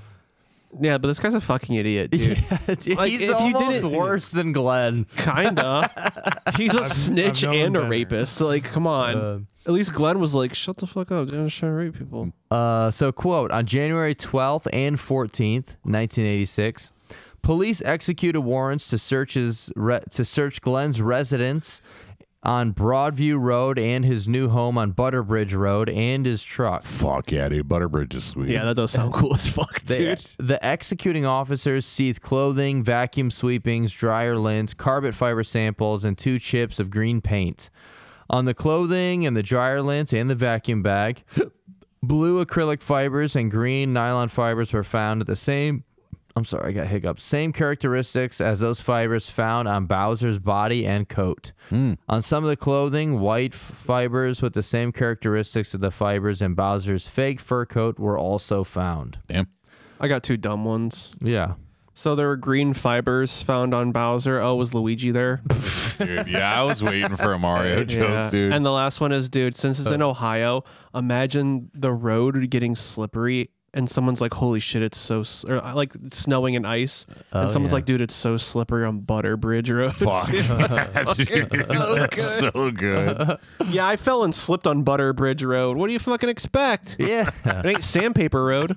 yeah, but this guy's a fucking idiot, dude. (laughs) Yeah, dude, Like, he's if you almost didn't- worse than Glenn. Kinda. He's a snitch known him and a better. rapist. Like, come on. Uh, At least Glenn was like, "Shut the fuck up, dude. I'm just trying to rape people." Uh, so, quote, on January 12th and 14th, 1986, police executed warrants to search, his re- to search Glenn's residence on Broadview Road and his new home on Butterbridge Road and his truck. Fuck yeah, dude. Butterbridge is sweet. Yeah, that does sound cool as fuck, The, dude. the executing officers seized clothing, vacuum sweepings, dryer lint, carpet fiber samples, and two chips of green paint. On the clothing and the dryer lint and the vacuum bag, (laughs) blue acrylic fibers and green nylon fibers were found at the same. I'm sorry, I got hiccups. Same characteristics as those fibers found on Bowser's body and coat. Hmm. On some of the clothing, white f- fibers with the same characteristics of the fibers in Bowser's fake fur coat were also found. Damn. I got two dumb ones. Yeah. So there were green fibers found on Bowser. Oh, was Luigi there? (laughs) Dude, yeah, I was waiting for a Mario (laughs) joke, dude. And the last one is, dude, since it's in uh, Ohio, imagine the road getting slippery and someone's like, holy shit, it's so, or uh, like snowing and ice. Oh, and someone's yeah. like, dude, it's so slippery on Butterbridge Road. Fuck. (laughs) (laughs) Dude, (laughs) so good. so good. yeah, I fell and slipped on Butterbridge Road. What do you fucking expect? Yeah. It ain't Sandpaper Road.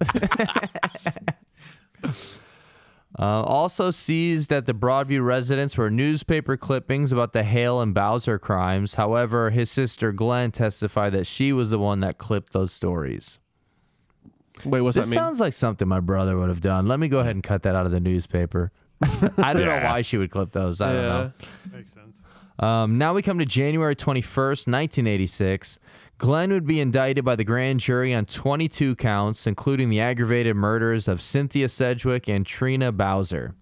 Uh, also seized at the Broadview residence were newspaper clippings about the Hale and Bowser crimes. However, his sister Glenn testified that she was the one that clipped those stories. Wait, what's This that mean? sounds like something my brother would have done. Let me go ahead and cut that out of the newspaper. (laughs) I don't know why she would clip those. I don't know. Makes sense. Um, now we come to January 21st, 1986. Glenn would be indicted by the grand jury on 22 counts, including the aggravated murders of Cynthia Sedgwick and Trina Bowser.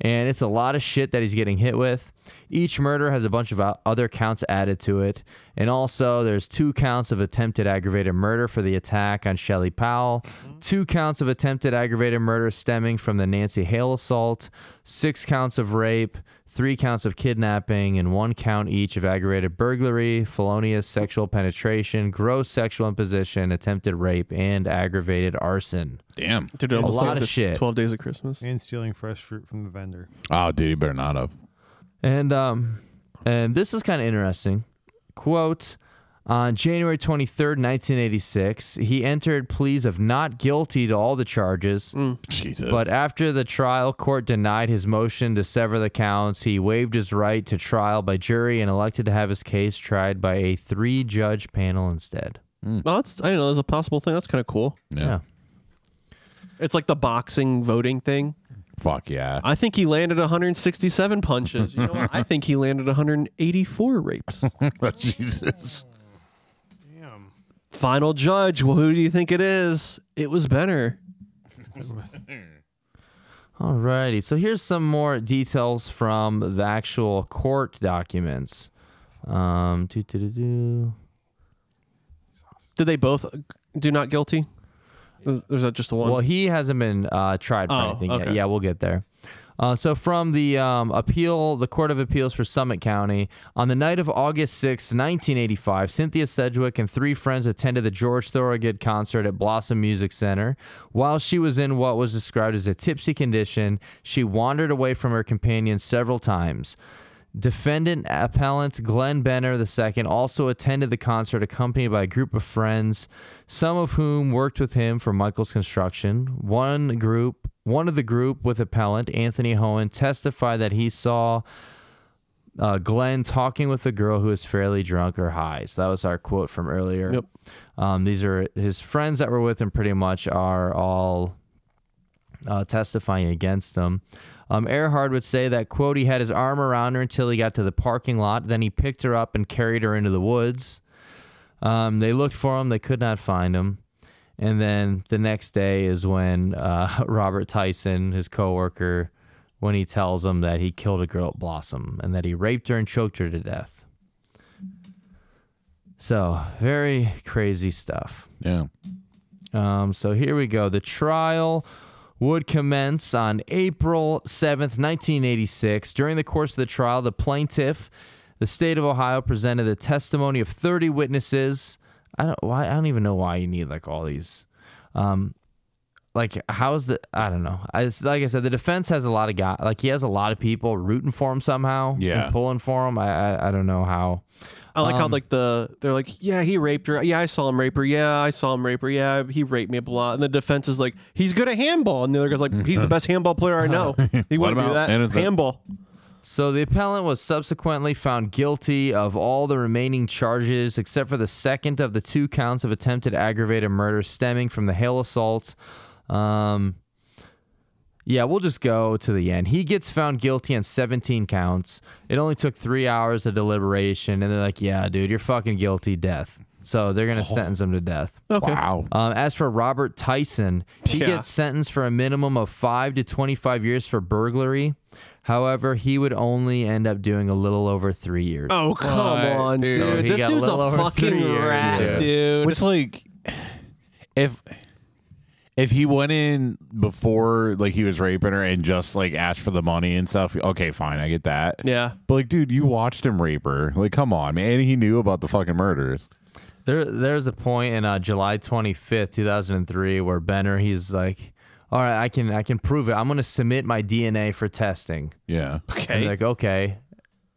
And it's a lot of shit that he's getting hit with. Each murder has a bunch of other counts added to it. And also, there's two counts of attempted aggravated murder for the attack on Shelley Powell, mm-hmm. two counts of attempted aggravated murder stemming from the Nancy Hale assault, six counts of rape, three counts of kidnapping, and one count each of aggravated burglary, felonious sexual penetration, gross sexual imposition, attempted rape, and aggravated arson. Damn. Dude, it almost lot of shit. 12 Days of Christmas. And stealing fresh fruit from the vendor. Oh, dude, you better not have. And um, and this is kind of interesting. Quote. On January 23rd, 1986, he entered pleas of not guilty to all the charges. Jesus. But after the trial court denied his motion to sever the counts, he waived his right to trial by jury and elected to have his case tried by a three judge panel instead. Well, that's, I didn't know there's a possible thing. That's kind of cool. yeah. Yeah. It's like the boxing voting thing. Fuck yeah. I think he landed 167 punches. You know what? I think he landed 184 rapes. (laughs) Jesus. Damn. Final judge. Well, who do you think it is? It was Benner. Alrighty, so here's some more details from the actual court documents. Um, doo, doo, doo, doo. Did they both do not guilty? Was, was that just the one? Well, he hasn't been uh, tried for Oh, anything yet. Yeah, we'll get there. Uh, so from the um, appeal, the Court of Appeals for Summit County, on the night of August 6, 1985, Cynthia Sedgwick and three friends attended the George Thorogood concert at Blossom Music Center. While she was in what was described as a tipsy condition, she wandered away from her companions several times. Defendant appellant Glenn Benner II also attended the concert accompanied by a group of friends, some of whom worked with him for Michael's construction. One group, one of the group with appellant Anthony Hohen testified that he saw uh, Glenn talking with a girl who was fairly drunk or high. So that was our quote from earlier. Yep. Um, these are his friends that were with him. Pretty much are all uh, testifying against them. Um, Earhart would say that, quote, he had his arm around her until he got to the parking lot. Then he picked her up and carried her into the woods. Um, they looked for him. They could not find him. And then the next day is when uh, (laughs) Robert Tyson, his coworker, when he tells him that he killed a girl at Blossom and that he raped her and choked her to death. So very crazy stuff. Yeah. Um, so here we go. The trial would commence on April 7th, 1986. During the course of the trial, the plaintiff, the state of Ohio, presented the testimony of 30 witnesses. I don't I don't even know why you need like all these. Um, like how's the I don't know. I, like I said, the defense has a lot of guy like he has a lot of people rooting for him somehow. Yeah. and pulling for him. I I, I don't know how. I like how Um, like the they're like, yeah, he raped her. Yeah, I saw him rape her. Yeah, I saw him rape her. Yeah, he raped me. Blah. And the defense is like, he's good at handball, and the other guy's like, he's the best handball player I know. (laughs) He wouldn't do that. innocent? Handball. So the appellant was subsequently found guilty of all the remaining charges except for the second of the two counts of attempted aggravated murder stemming from the Hale assault. Um, yeah, we'll just go to the end. He gets found guilty on 17 counts. It only took three hours of deliberation, and they're like, "Yeah, dude, you're fucking guilty, death." So they're gonna sentence him to death. Okay. Wow. Um, as for Robert Tyson, he Yeah. gets sentenced for a minimum of five to 25 years for burglary. However, he would only end up doing a little over three years. Oh come What, on, dude? dude! So this got a dude's a fucking three years, rat, dude. Which like if if he went in before like he was raping her and just like asked for the money and stuff, okay, fine, I get that. yeah. But like, dude, you watched him rape her. Like, come on, man. And he knew about the fucking murders. There, there's a point in uh, July 25th, 2003, where Benner he's like, "All right, I can, I can prove it. I'm going to submit my DNA for testing." Yeah. Okay. they're like, "Okay,"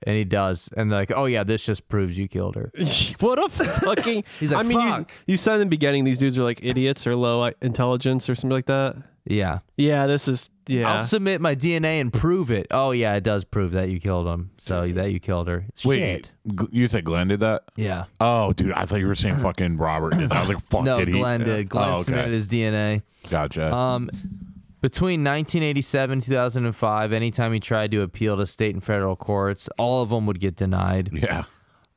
and he does, and they're like, "Oh yeah, this just proves you killed her." (laughs) what a fucking. (laughs) He's like, I mean, "Fuck." You, you said in the beginning these dudes are like idiots or low intelligence or something like that. Yeah, Yeah, this is yeah. I'll submit my DNA and prove it. Oh yeah, it does prove that you killed him. So that you killed her. Wait, Shit. G- you said Glenn did that? Yeah. Oh, dude, I thought you were saying fucking Robert did that. I was like, fuck, No, did he? Glenn did. Glenn Oh, okay. submitted his DNA. Gotcha. Um, between 1987 2005, anytime he tried to appeal to state and federal courts, all of them would get denied. yeah.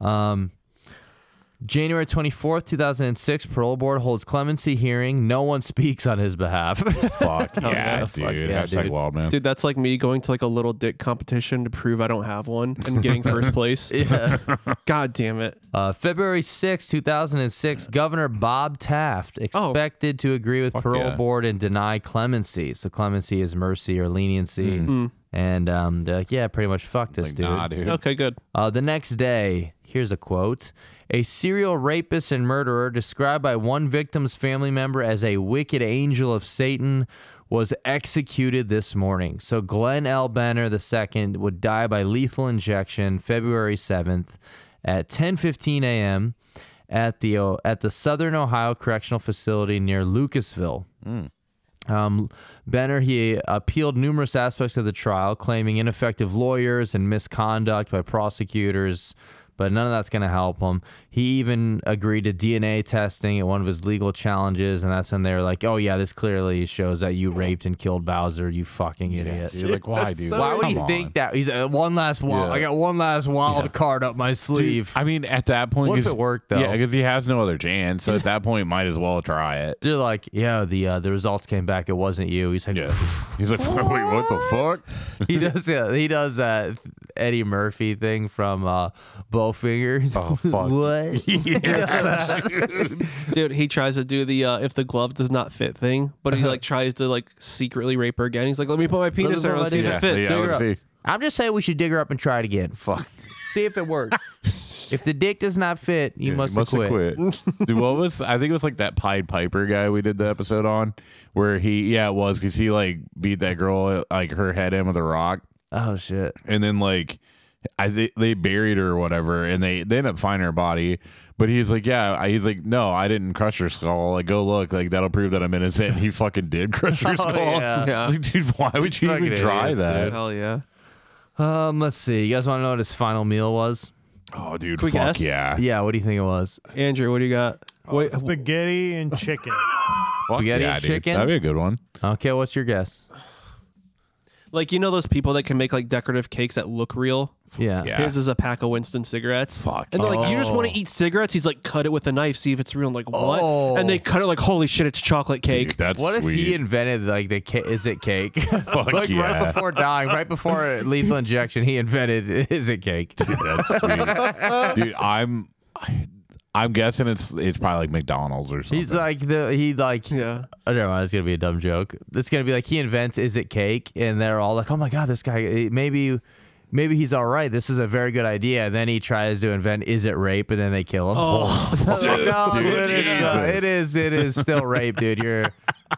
Um, January 24th, 2006, parole board holds clemency hearing. No one speaks on his behalf. (laughs) Fuck yeah, yeah, dude. fuck yeah, Hashtag dude. wild man. Dude, that's like me going to like a little dick competition to prove I don't have one and getting first (laughs) place. yeah. (laughs) God damn it. Uh, February 6, 2006, Governor Bob Taft expected to agree with parole yeah. board and deny clemency. So clemency is mercy or leniency. And um, they're like, yeah, pretty much fuck this Like, dude. nah, dude. Okay, good. Uh, the next day, here's a quote. A serial rapist and murderer described by one victim's family member as a wicked angel of Satan was executed this morning. So Glenn L. Benner II would die by lethal injection February 7th at 10:15 a.m. at the at the Southern Ohio Correctional Facility near Lucasville. Um, Benner he appealed numerous aspects of the trial, claiming ineffective lawyers and misconduct by prosecutors, but none of that's going to help him. He even agreed to DNA testing at one of his legal challenges, and that's when they were like, "Oh yeah, this clearly shows that you raped and killed Bowser, you fucking idiot." You're like, why, dude? Why would Come you on. think that? He's uh, one last wild. Yeah. I got one last wild card up my sleeve. I mean, at that point, What if 'cause- it worked, though? Yeah, because he has no other chance. So at (laughs) that point, might as well try it. They're like, "Yeah, the uh, the results came back. It wasn't you." He said, Yeah. He's like, (laughs) wait, what the (laughs) fuck? he does yeah, he does that Eddie Murphy thing from uh Bowfingers. Oh, fuck. (laughs) what? (laughs) Dude, he tries to do the uh, if the glove does not fit thing, but he like tries to like secretly rape her again. He's like, let me put my penis me in her, put let's see if it fits. yeah, let's see. I'm just saying we should dig her up and try it again. Fuck. (laughs) See if it works. if the dick does not fit, you Yeah, must, he have quit. Dude, what was? I think it was like that Pied Piper guy we did the episode on, where he, yeah, it was because he like beat that girl, like her head in with a rock, Oh shit. and then like, I they, they buried her or whatever, and they they end up finding her body. But he's like, yeah, I- he's like, no, I didn't crush her skull. Like, go look, like that'll prove that I'm innocent. And he fucking did (laughs) crush her Oh, skull. yeah. Yeah. Like, dude, why would you even try idiots, that? dude. Hell yeah. Um, let's see. You guys want to know what his final meal was? Oh, dude, Quick fuck guess? yeah. Yeah. What do you think it was? Andrew, what do you got? Wait, Spaghetti and chicken. Fuck Spaghetti yeah, and dude. chicken? That'd be a good one. Okay. What's your guess? Like you know those people that can make like decorative cakes that look real Yeah. Yeah. His is a pack of Winston cigarettes. Fuck. And they're like, you just want Oh. to eat cigarettes? He's like, cut it with a knife, see if it's real. I'm like, what? Oh. And they oh. cut it like, holy shit, it's chocolate cake. Dude, that's What if sweet. he invented like the ca- is it cake? (laughs) Fuck like yeah. right before dying, right before (laughs) lethal injection, he invented (laughs) is it cake? That's sweet. Dude, I'm I'm guessing it's it's probably like McDonald's or something. He's like the he like yeah. I don't know. It's gonna be a dumb joke. It's gonna be like he invents is it cake, and they're all like, oh my god, this guy eh, maybe. Maybe he's all right. This is a very good idea. And then he tries to invent is it rape, and then they kill him. Oh, (laughs) Like, no, dude, dude, it, is, it is it is still rape, dude. You're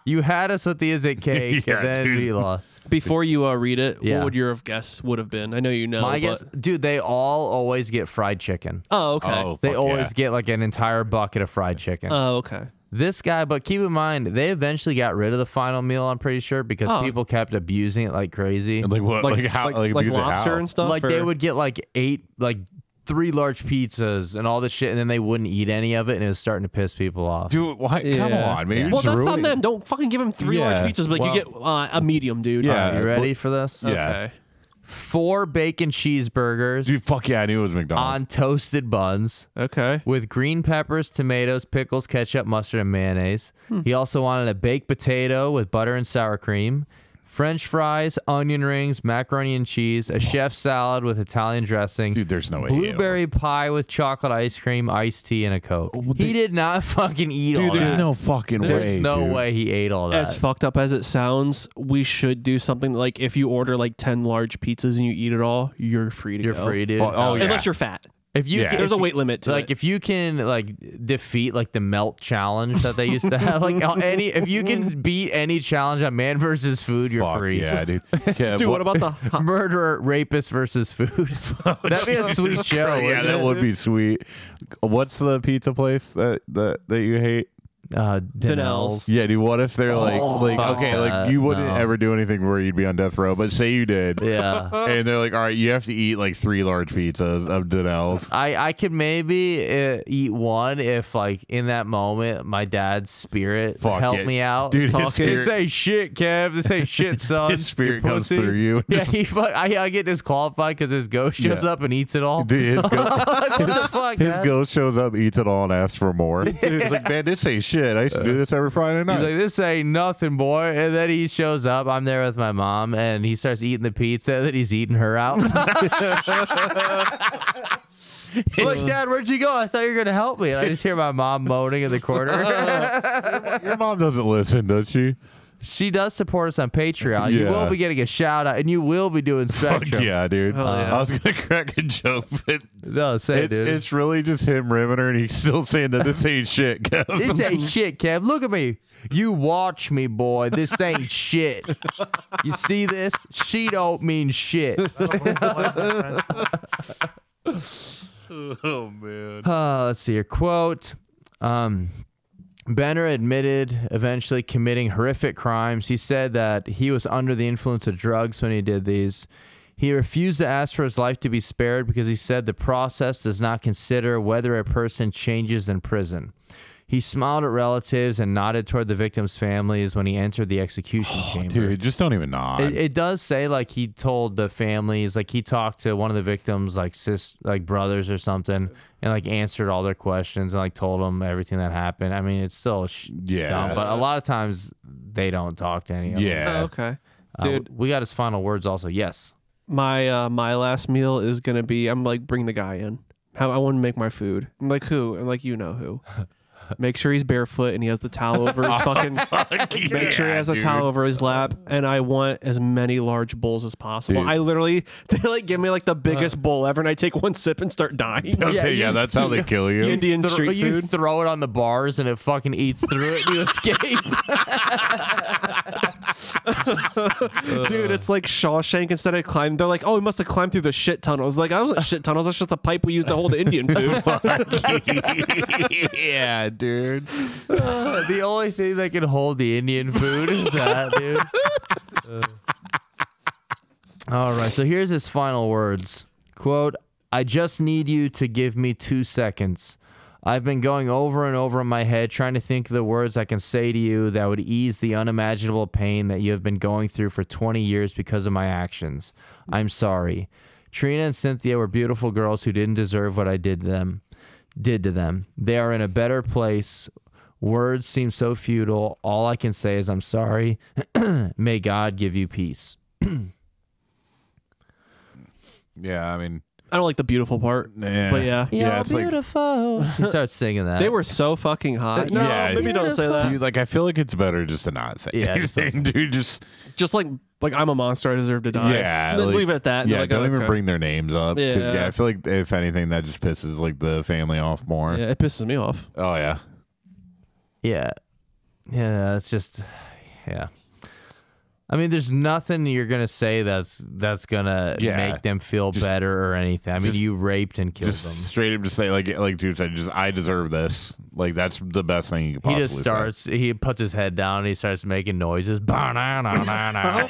you had us with the is it (laughs) cake, Yeah, and then dude. we lost. Before you uh, read it, Yeah. what would your guess would have been? I know you know. My but- guess, dude, they all always get fried chicken. Oh, okay. oh, They fuck always yeah. get like an entire bucket of fried chicken. Oh, okay. this guy, but keep in mind, they eventually got rid of the final meal. I'm pretty sure because Oh. people kept abusing it like crazy. like what like, how like, like, like because of lobster how? and stuff. like they or- would get like eight, like three large pizzas and all this shit, and then they wouldn't eat any of it, and it was starting to piss people off. Dude, why? Come on, man. You're Well, just that's on them. Don't fucking give him three large pizzas, but Well- you get uh, a medium, dude. Yeah. Are you but- ready for this? Yeah. Okay. Four bacon cheeseburgers Dude, fuck yeah, I knew it was McDonald's. on toasted buns. Okay. with green peppers, tomatoes, pickles, ketchup, mustard, and mayonnaise. Hmm. He also wanted a baked potato with butter and sour cream, French fries, onion rings, macaroni and cheese, a chef salad with Italian dressing, Dude, there's no way. he ate all blueberry pie with chocolate ice cream, iced tea, and a coke. Oh, he did not (laughs) fucking eat Dude, all that. Dude, there's no fucking There's way. There's no dude. way he ate all that. As fucked up as it sounds, we should do something like if you order like ten large pizzas and you eat it all, you're free to You're go. free, dude. Fuck- oh, yeah. Unless you're fat. If you Yeah. can- There's a weight limit to like it. if you can like defeat like the melt challenge that they used to have like any if you can (laughs) beat any challenge on man versus food you're Fuck free yeah, dude. (laughs) Kev, Dude, what about the (laughs) hot- murderer rapist versus food that'd be a sweet show yeah, that it? would be sweet. What's the pizza place that that, that you hate? Uh Danelle's. Danelle's. Yeah, dude. What if they're like, like, okay, like you wouldn't No. ever do anything where you'd be on death row, but say you did, yeah (laughs) and they're like, all right, you have to eat like three large pizzas of Danelle's. I, I could maybe uh, eat one if like in that moment my dad's spirit Fuck helped it. me out. Dude, his Talking, spirit- this ain't shit, Kev. This ain't shit, (laughs) son. His spirit you comes pussy. through you. (laughs) Yeah, he fuck, I, I get disqualified because his ghost shows Yeah. up and eats it all. Dude, his, go- what the fuck? his ghost shows up, eats it all, and asks for more. Dude, it's like, man, this ain't shit. I used to do uh, this every Friday He's night. like, this ain't nothing, boy. And then he shows up. I'm there with my mom, and he starts eating the pizza. That he's eating her out. (laughs) I'm Dad, where'd you go? I thought you were gonna help me. And I just hear my mom moaning in the corner. (laughs) Your mom doesn't listen, does she? She does support us on Patreon. You Yeah. will be getting a shout out, and you will be doing Fuck Spectrum. yeah, dude. Yeah. I was gonna (laughs) crack a joke, but No, say it, it's dude. it's really just him rimming her, and he's still saying that this ain't (laughs) shit. Kev. this ain't shit, Kev. Look at me. You watch me, boy. This ain't (laughs) shit. You see this? She don't mean shit. oh man. Uh, let's see your quote. Um, Benner admitted eventually committing horrific crimes. He said that he was under the influence of drugs when he did these. He refused to ask for his life to be spared because he said the process does not consider whether a person changes in prison. He smiled at relatives and nodded toward the victims' families when he entered the execution chamber. Dude, just don't even nod. It, it does say like he told the families, like he talked to one of the victims, like sis, like brothers or something, and like answered all their questions and like told them everything that happened. I mean, it's still sh- Yeah. dumb, but a lot of times they don't talk to any of them. yeah. Oh, okay. Uh, Dude, we got his final words also. Yes. my uh, my last meal is gonna be I'm like bring the guy in. How I want to make my food. I'm like who? I'm like you know who. (laughs) Make sure he's barefoot and he has the towel over his (laughs) oh, fucking. Make sure he has the towel over his lap, and I want as many large bowls as possible. Dude. I literally (laughs) they like give me like the biggest uh. bowl ever, and I take one sip and start dying. Yeah, Yeah, yeah, that's how they (laughs) kill you. Indian Thro- street you food. throw it on the bars and it fucking eats through it. and You escape. (laughs) Dude, it's like Shawshank instead of climbing. They're like, oh, we must have climbed through the shit tunnels. Like, I was like, shit tunnels. That's just a pipe we used to hold the Indian food. (laughs) yeah, dude. (laughs) the only thing that can hold the Indian food is that, dude. All right, so here's his final words. Quote, I just need you to give me two seconds. I've been going over and over in my head trying to think of the words I can say to you that would ease the unimaginable pain that you have been going through for 20 years because of my actions. I'm sorry. Trina and Cynthia were beautiful girls who didn't deserve what I did to them. Did to them. They are in a better place. Words seem so futile. All I can say is I'm sorry. (clears throat) May God give you peace. (clears throat) Yeah, I mean, I don't like the beautiful part, yeah. but yeah. Yeah, it's like- beautiful. (laughs) he starts singing that. They were so fucking hot. Uh, no, Yeah, maybe don't say that. Dude, like I feel like it's better just to not say Yeah, just don't dude. Just Just like like I'm a monster. I deserve to die. Yeah, Then like- leave it at that. yeah, like, don't oh, even okay. bring their names up. Yeah. yeah, I feel like if anything, that just pisses like the family off more. Yeah, it pisses me off. Oh yeah, Yeah. Yeah, it's just yeah. I mean, there's nothing you're gonna say that's that's gonna Yeah. make them feel Just- better or anything. I mean, just- you raped and killed just them. straight up, just say like like dude said, just I deserve this. Like that's the best thing you could possibly. He just starts. He puts his head down. and He starts making noises. Well,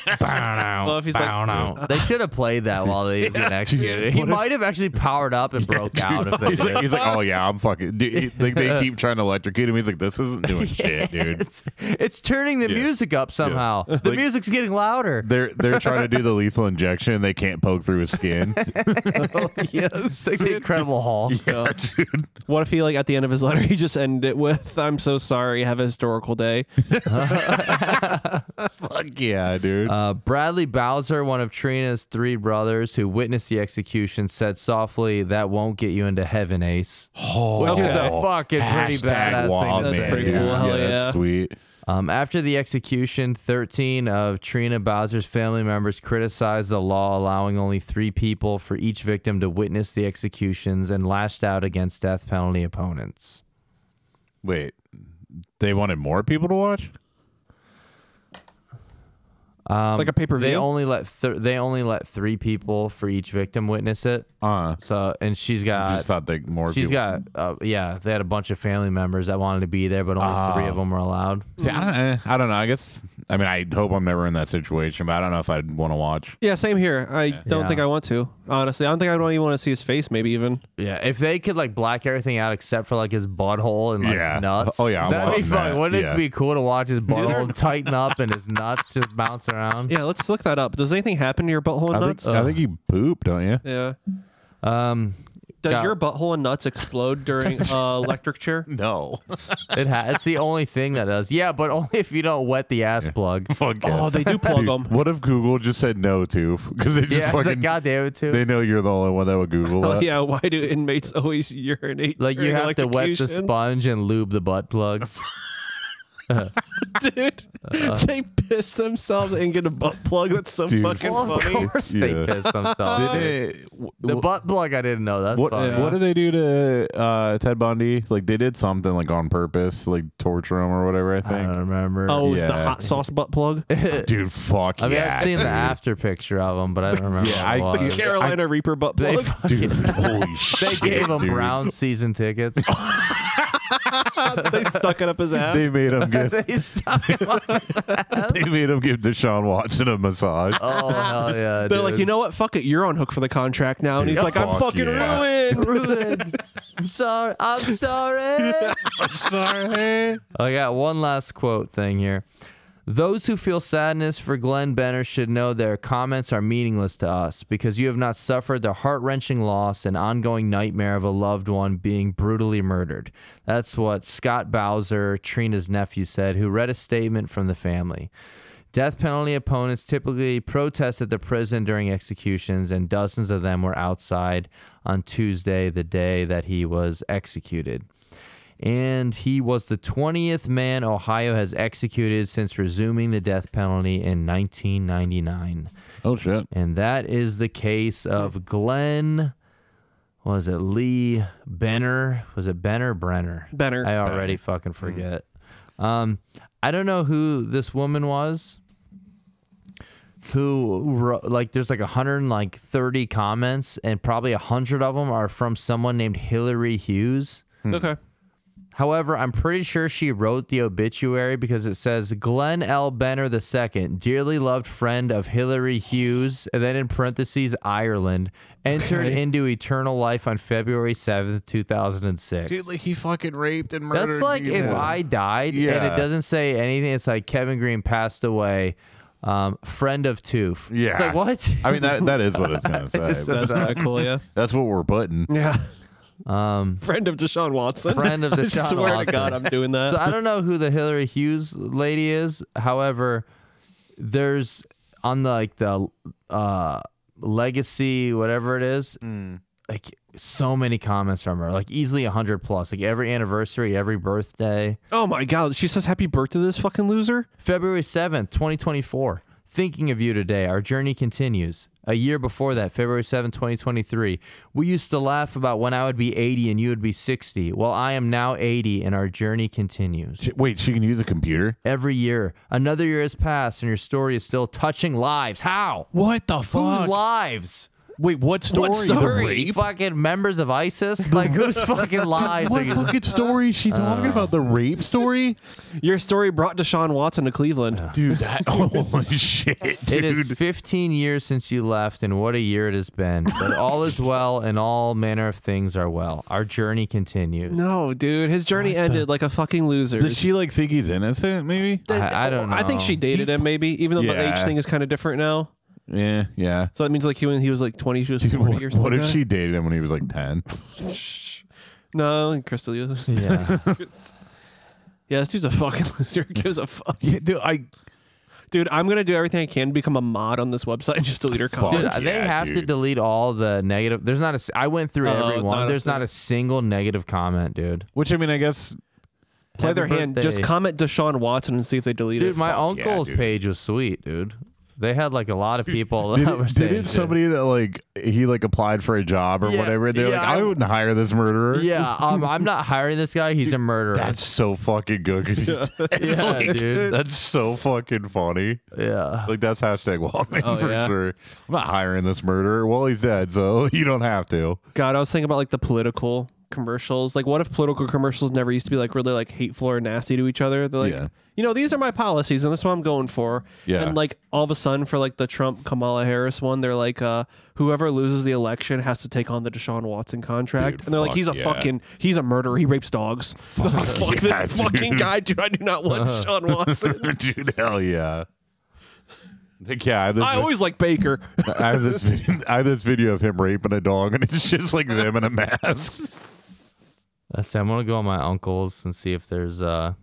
if he's like- they should have played that while they was getting executed. He might have actually powered up and broke out if they He's like, he's like, oh yeah, I'm fucking. Dude, he- like they keep trying to electrocute him. He's like, this isn't doing shit, dude. It's, it's turning the music up somehow. The Like- music's getting louder. They're they're trying to do the lethal injection. They can't poke through his skin. (laughs) yes. It's the Incredible Hulk. yeah, dude. What if he like at the end of his letter he just ended it with "I'm so sorry. Have a historical day." (laughs) Fuck yeah, dude. Uh, Bradley Bowser, one of Trina's three brothers who witnessed the execution, said softly, "That won't get you into heaven, Ace." Oh, Which is a fucking pretty Hashtag badass thing to man. say. pretty Yeah, cool. Hell yeah, yeah. that's sweet. Um, after the execution, 13 of Trina Bowser's family members criticized the law allowing only three people for each victim to witness the executions and lashed out against death penalty opponents. Wait, they wanted more people to watch? Um, Like a pay-per-view? They only let th- they only let three people for each victim witness it. Uh, So and she's got just thought that more. She's people. got, uh, yeah, they had a bunch of family members that wanted to be there, but only three of them were allowed. See, I don't, eh, I don't know. I guess. I mean, I hope I'm never in that situation, but I don't know if I'd want to watch. Yeah, same here. I don't Yeah. think I want to. Honestly, I don't think I would even want to see his face. Maybe even. Yeah, if they could like black everything out except for like his butthole and like Yeah. nuts. Oh, yeah, I'm that'd be watching fun. that. Wouldn't Yeah. it be cool to watch his (laughs) butthole tighten up and his nuts just bounce around? Yeah, let's look that up. Does anything happen to your butthole and I nuts? think, I think you poop, don't you? yeah. Um, Does Yeah. your butthole and nuts explode during (laughs) uh, electric chair? No. it ha- it's the only thing that does. Yeah, but only if you don't wet the ass plug. (laughs) Fuck Oh, they do plug Dude, them. What if Google just said no to? Because (laughs) they just Yeah, fucking. like God damn it too. they know you're the only one that would Google Oh, that. yeah, why do inmates always urinate? like you have to wet the sponge and lube the butt plug. (laughs) Dude, they piss themselves and get a butt plug. That's so Dude. fucking well, of funny. course they piss themselves. Did it, The butt plug, I didn't know. That's what fun. what did they do to uh, Ted Bundy? Like they did something like on purpose, like torture him or whatever. I think. I don't remember. Oh, it's the Yeah. hot sauce butt plug. (laughs) Dude, fuck I mean, yeah. I've seen dude. the after picture of him, but I don't remember. Yeah, what I- it was. Carolina Reaper butt They plug. fucking- Dude, holy shit. (laughs) They gave him dude. Brown season tickets. (laughs) they stuck it up his ass. They made him (laughs) give. they stuck him up his (laughs) ass. they made him give Deshaun Watson a massage. Oh hell yeah! They're like, you know what? Fuck it. You're on hook for the contract now. And he's Dude, like, I'm fuck fucking yeah. ruined. ruined. I'm sorry. I'm sorry. Sorry. I got one last quote thing here. Those who feel sadness for Glenn Benner should know their comments are meaningless to us because you have not suffered the heart wrenching loss and ongoing nightmare of a loved one being brutally murdered. That's what Scott Bowser, Trina's nephew, said, who read a statement from the family. Death penalty opponents typically protest at the prison during executions, and dozens of them were outside on Tuesday, the day that he was executed and he was the 20th man Ohio has executed since resuming the death penalty in 1999. Oh shit. And that is the case of Glenn. Was it Lee Benner? Was it Benner Brenner? Benner. I already fucking forget. Um, I don't know who this woman was. Who wrote, like? There's like a hundred like thirty comments, and probably a hundred of them are from someone named Hillary Hughes. Okay. However, I'm pretty sure she wrote the obituary because it says Glenn L. Benner II, dearly loved friend of Hillary Hughes, and then in parentheses, Ireland, entered Okay. into eternal life on February 7th, 2006. Dude, like he fucking raped and murdered. That's like if. I died and Yeah. it doesn't say anything. It's like Kevin Green passed away Um, friend of Toof. It's Yeah. Like what? I mean that that is what it's gonna (laughs) say. just said That's that. kind of cool, yeah. (laughs) That's what we're putting. Yeah. Um, Friend of Deshaun Watson. Friend of (laughs) I Deshaun swear Watson. to God, I'm doing that. so I don't know who the Hillary Hughes lady is. However, there's on the like the uh legacy whatever it is, like so many comments from her, like easily hundred plus, like every anniversary, every birthday. oh my God. She says happy birthday to this fucking loser. February 7th, 2024. Thinking of you today. Our journey continues. A year before that, February 7th, 2023. We used to laugh about when I would be 80 and you would be 60. Well, I am now 80 and our journey continues. Wait, she can use a computer? Every year, another year has passed and your story is still touching lives. How? What the fuck? Whose lives? Wait, what story? What The story? rape? Fucking members of ISIS? Like, whose fucking lives? (laughs) What are you- fucking story is she uh. talking about? The rape story? Your story brought Deshaun Watson to Cleveland. Dude, that (laughs) holy shit, dude. It is 15 years since you left, and what a year it has been. But all is well, and all manner of things are well. Our journey continues. No, dude. His journey ended like a fucking loser. Does she like think he's innocent? Maybe. I, I don't know. I think she dated him, maybe, even though the age thing is kind of different now. Yeah, yeah. So that means like he when he was like 20, she was Dude, 40 what, or something. what if like she dated him when he was like ten? (laughs) No, Crystal. (laughs) Yeah. (laughs) Yeah, this dude's a fucking loser. Who gives a fuck? Yeah, dude. I Dude, I'm gonna do everything I can to become a mod on this website and just delete her Fuck. Dude, comments. they Yeah, have to delete all the negative. There's not a. I went through Uh, every not one. a There's not a single negative comment, dude. which I mean, I guess. Play Happy their hand. Just birthday. comment Deshaun Watson and see if they delete Dude, it. my Fuck yeah, uncle's dude. page was sweet, dude. They had like a lot of people that were Did, saying didn't shit. somebody that like he like applied for a job or Yeah, whatever? They're yeah, like, I I- wouldn't hire this murderer. Yeah, (laughs) um, I'm not hiring this guy. He's a murderer. That's so fucking good. 'cause he's dead. (laughs) yeah, (laughs) Like, dude. That's so fucking funny. Yeah. Like that's hashtag Wildman Oh, for yeah. sure. I'm not hiring this murderer. Well, he's dead, so you don't have to. God, I was thinking about like the political commercials. Like, what if political commercials never used to be like really like hateful or nasty to each other? They're like, Yeah. you know, these are my policies and this is what I'm going for. Yeah. And like all of a sudden for like the Trump Kamala Harris one, they're like, uh, whoever loses the election has to take on the Deshaun Watson contract. Dude, and they're like, fuck he's a yeah. fucking, he's a murderer. He rapes dogs. (laughs) Fuck, fuck yeah, this fucking guy, dude. I do not want Deshaun Watson. (laughs) Dude, hell yeah. Like, yeah, I have this, I always like Baker. I have this video, (laughs) I have this video of him raping a dog, and it's just like them in a mask. Let's see, I'm gonna go on my uncle's and see if there's uh.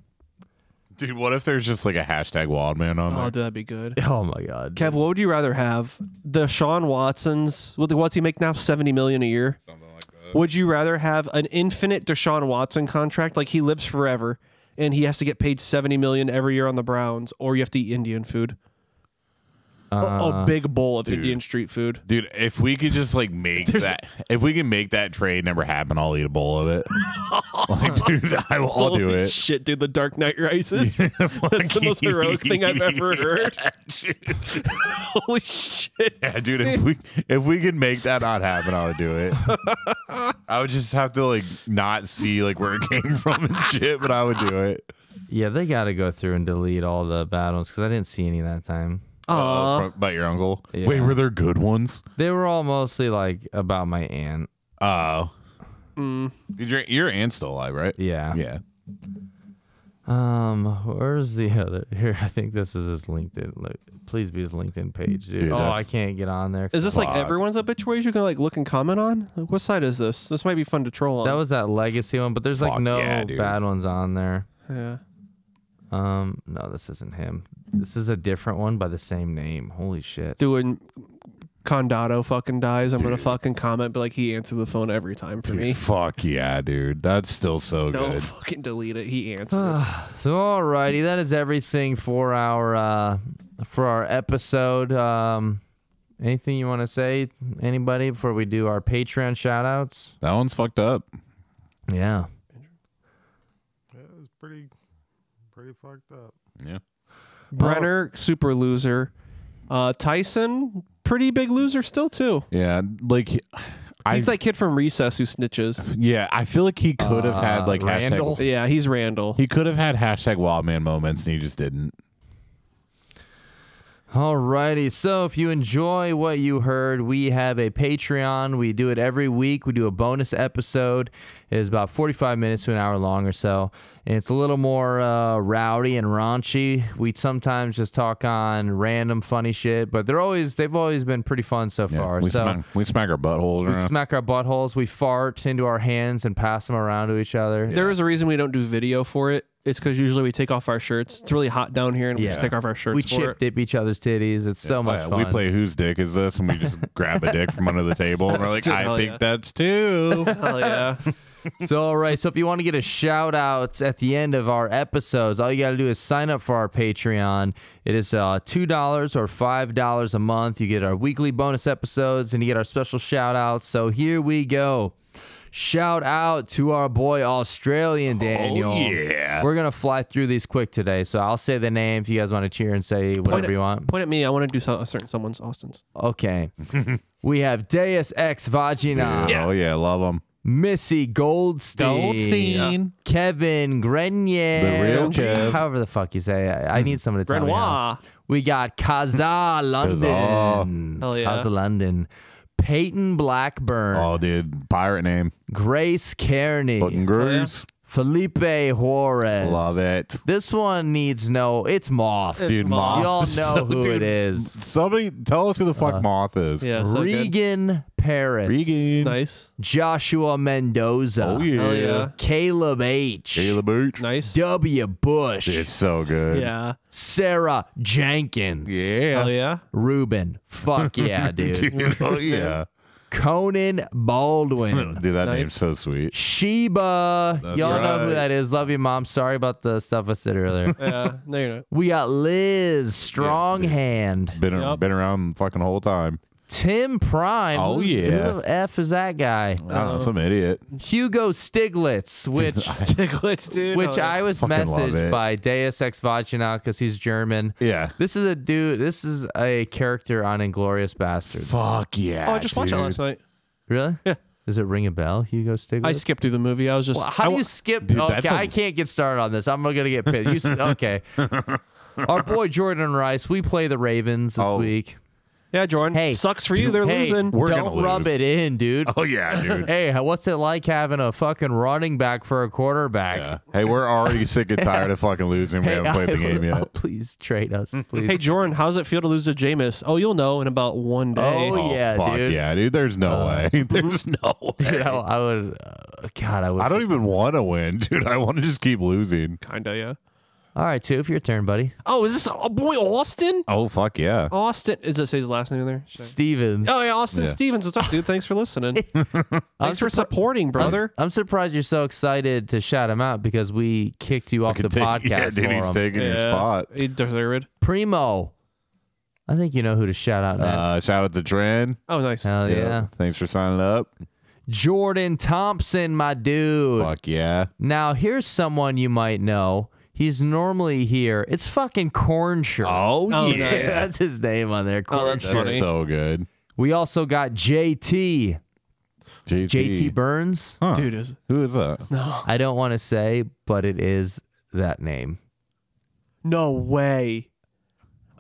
Dude, what if there's just like a hashtag Wildman on Oh, there? that'd be good. (laughs) Oh my god. Kev, what would you rather have? Deshaun Watsons, what what's he make now? Seventy million a year. Something like that. Would you rather have an infinite Deshaun Watson contract, like he lives forever, and he has to get paid seventy million every year on the Browns, or you have to eat Indian food, A- a, Uh, big bowl of dude. Indian street food? Dude, if we could just like make that, if we can make that trade never happen, I'll eat a bowl of it. (laughs) like, dude, I will, I'll do it. Shit, dude, the Dark Knight Rises. (laughs) (laughs) That's the most heroic thing I've ever heard. Yeah. Holy shit. Yeah, dude, if we if we could make that not happen, I would do it. I would just have to like not see like where it came from and shit, but I would do it. yeah, they got to go through and delete all the bad ones because I didn't see any that time. Aw. Uh, from, about your uncle. Yeah. Wait, were there good ones? They were all mostly like about my aunt. Oh, Mm. your your aunt's still alive, right? Yeah. Yeah. Um, where's the other? (laughs) Here, I think this is his LinkedIn. Look, please be his LinkedIn page, dude. Dude, oh, that's- I can't get on there. Is this like Fuck. everyone's obituaries you can like look and comment on? Like, what side is this? This might be fun to troll on. that was that legacy one, but there's like no yeah, dude. bad ones on there. yeah. Um, no, this isn't him. This is a different one by the same name. Holy shit. doing Condado fucking dies, I'm gonna fucking comment, but like he answered the phone every time for Dude, me. fuck yeah, dude. That's still so good. Don't good. fucking delete it. He answered. it. So alrighty, that is everything for our uh for our episode. Um anything you want to say, anybody, before we do our Patreon shout outs? That one's fucked up. Yeah. Yeah, it was pretty, pretty fucked up. Yeah. Brenner, super loser. Uh, Tyson, pretty big loser still too. Yeah, like I He's that kid from Recess who snitches. yeah, I feel like he could have had Uh, like Randall? hashtag. Yeah, he's Randall. He could have had hashtag Wildman moments, and he just didn't. Alrighty, so if you enjoy what you heard, we have a Patreon. We do it every week. We do a bonus episode. It is about 45 minutes to an hour long or so. And it's a little more uh, rowdy and raunchy. We sometimes just talk on random funny shit, but they're always they've always been pretty fun so Yeah, far. we, so smack, we smack our buttholes we around. smack our buttholes, we fart into our hands and pass them around to each other. There is a reason we don't do video for it. It's because usually we take off our shirts. It's really hot down here, and we just Yeah. take off our shirts we for chip it. dip each other's titties. It's so Oh, much yeah, fun. We play whose dick is this, and we just (laughs) grab a dick from under the table, and we're like, I Hell think yeah. that's two. (laughs) Hell yeah! So, all right. So, if you want to get a shout out at the end of our episodes, all you got to do is sign up for our Patreon. It is uh, $2 or $5 a month. You get our weekly bonus episodes and you get our special shout outs. So, here we go. Shout out to our boy Australian oh, Daniel. Oh, yeah. We're going to fly through these quick today. So, I'll say the name if you guys want to cheer and say whatever at- you want. Point at me. I want to do so, a certain someone's Austin's. Okay. (laughs) we have Deus Ex Vagina. Dude, Oh yeah, love them. Missy Goldstein, Goldstein. Kevin Grenier, The real Kev. however the fuck you say. it. I, I need someone to tell me. how. Renoir. We got Kaza London, Hell yeah. Kaza London, Peyton Blackburn, Oh, dude, pirate name, Grace Kearney, fucking Grooves. Felipe Juarez. Love it, This one needs no. It's Moth. dude. Moth. Moth. Y'all know (laughs) who Dude, it is. Somebody tell us who the fuck Uh, Moth is. Yeah, so good. Regan Paris, Regan. Nice. Joshua Mendoza, Oh yeah. Hell yeah. Caleb H. Caleb Booch. Nice. W. Bush, It's so good. Yeah. Sarah Jenkins, Yeah. Hell yeah. Ruben. Fuck yeah, (laughs) dude. Dude, oh yeah. Conan Baldwin, (laughs) Dude, that Nice. name's so sweet. Sheba. That's Y'all know who that is. Love you, mom. Sorry about the stuff I said earlier. (laughs) Yeah. No, you're not. we got Liz Stronghand, Been Yup. been around fucking the whole time. Tim Prime. Oh, Who's- yeah. Who the f is that guy? I don't know, some um, idiot. Hugo Stiglitz, (laughs) which. Stiglitz, dude. Which Hell yeah. I was Fucking love messaged it. by Deus Ex Vagina because he's German. Yeah. This is a dude. This is a character on Inglourious Basterds. Fuck yeah. Oh, I just watched it dude. last night. Really? Yeah. Does it ring a bell, Hugo Stiglitz? I skipped through the movie. I was just. Well, how I do wa- you skip? Dude, okay, that's a- I can't get started on this. I'm gonna get pissed. You, s- (laughs) okay. Our boy Jordan Rice. We play the Ravens this Oh. week. Yeah, Jordan. Hey. Sucks for you. They're hey, losing. We're don't gonna rub lose. it in, dude. Oh yeah, (laughs) dude. Hey, what's it like having a fucking running back for a quarterback? Yeah. Hey, we're already sick and tired of fucking losing. We Hey, haven't played the game yet. (laughs) Please trade us, (laughs) please. Hey, Jordan, how's it feel to lose to Jameis? Oh, you'll know in about one day. Oh, yeah, fuck dude. yeah, dude. There's no way. There's no way. Dude, I, I would. Uh, God, I would. I don't even want to win, dude. I want to just keep losing. Kinda, yeah. All right, Toof, your turn, buddy. Oh, is this a boy Austin? Oh fuck yeah. Austin. Is it say his last name in there? Should I- Stevens. Oh yeah, Austin Yeah. Stevens. What's up, dude? Thanks for listening. (laughs) I'm Thanks for surpri- supporting, brother. I'm, I'm surprised you're so excited to shout him out because we kicked you off the Could take- (laughs) podcast Yeah, dude, for he's him. taking your spot. He deserved. Primo. I think you know who to shout out next. Uh, shout out to Trent. Oh, nice. Hell yeah. Thanks for signing up. Jordan Thompson, my dude. Fuck yeah. Now, here's someone you might know. He's normally here. It's fucking Corn Shirt. Oh, Oh, yeah. nice. (laughs) That's his name on there. Oh, corn that's Shirt. That's so good. We also got JT. JT. JT Burns. Huh. Dude is Who is that? No, I don't want to say, but it is that name. no way.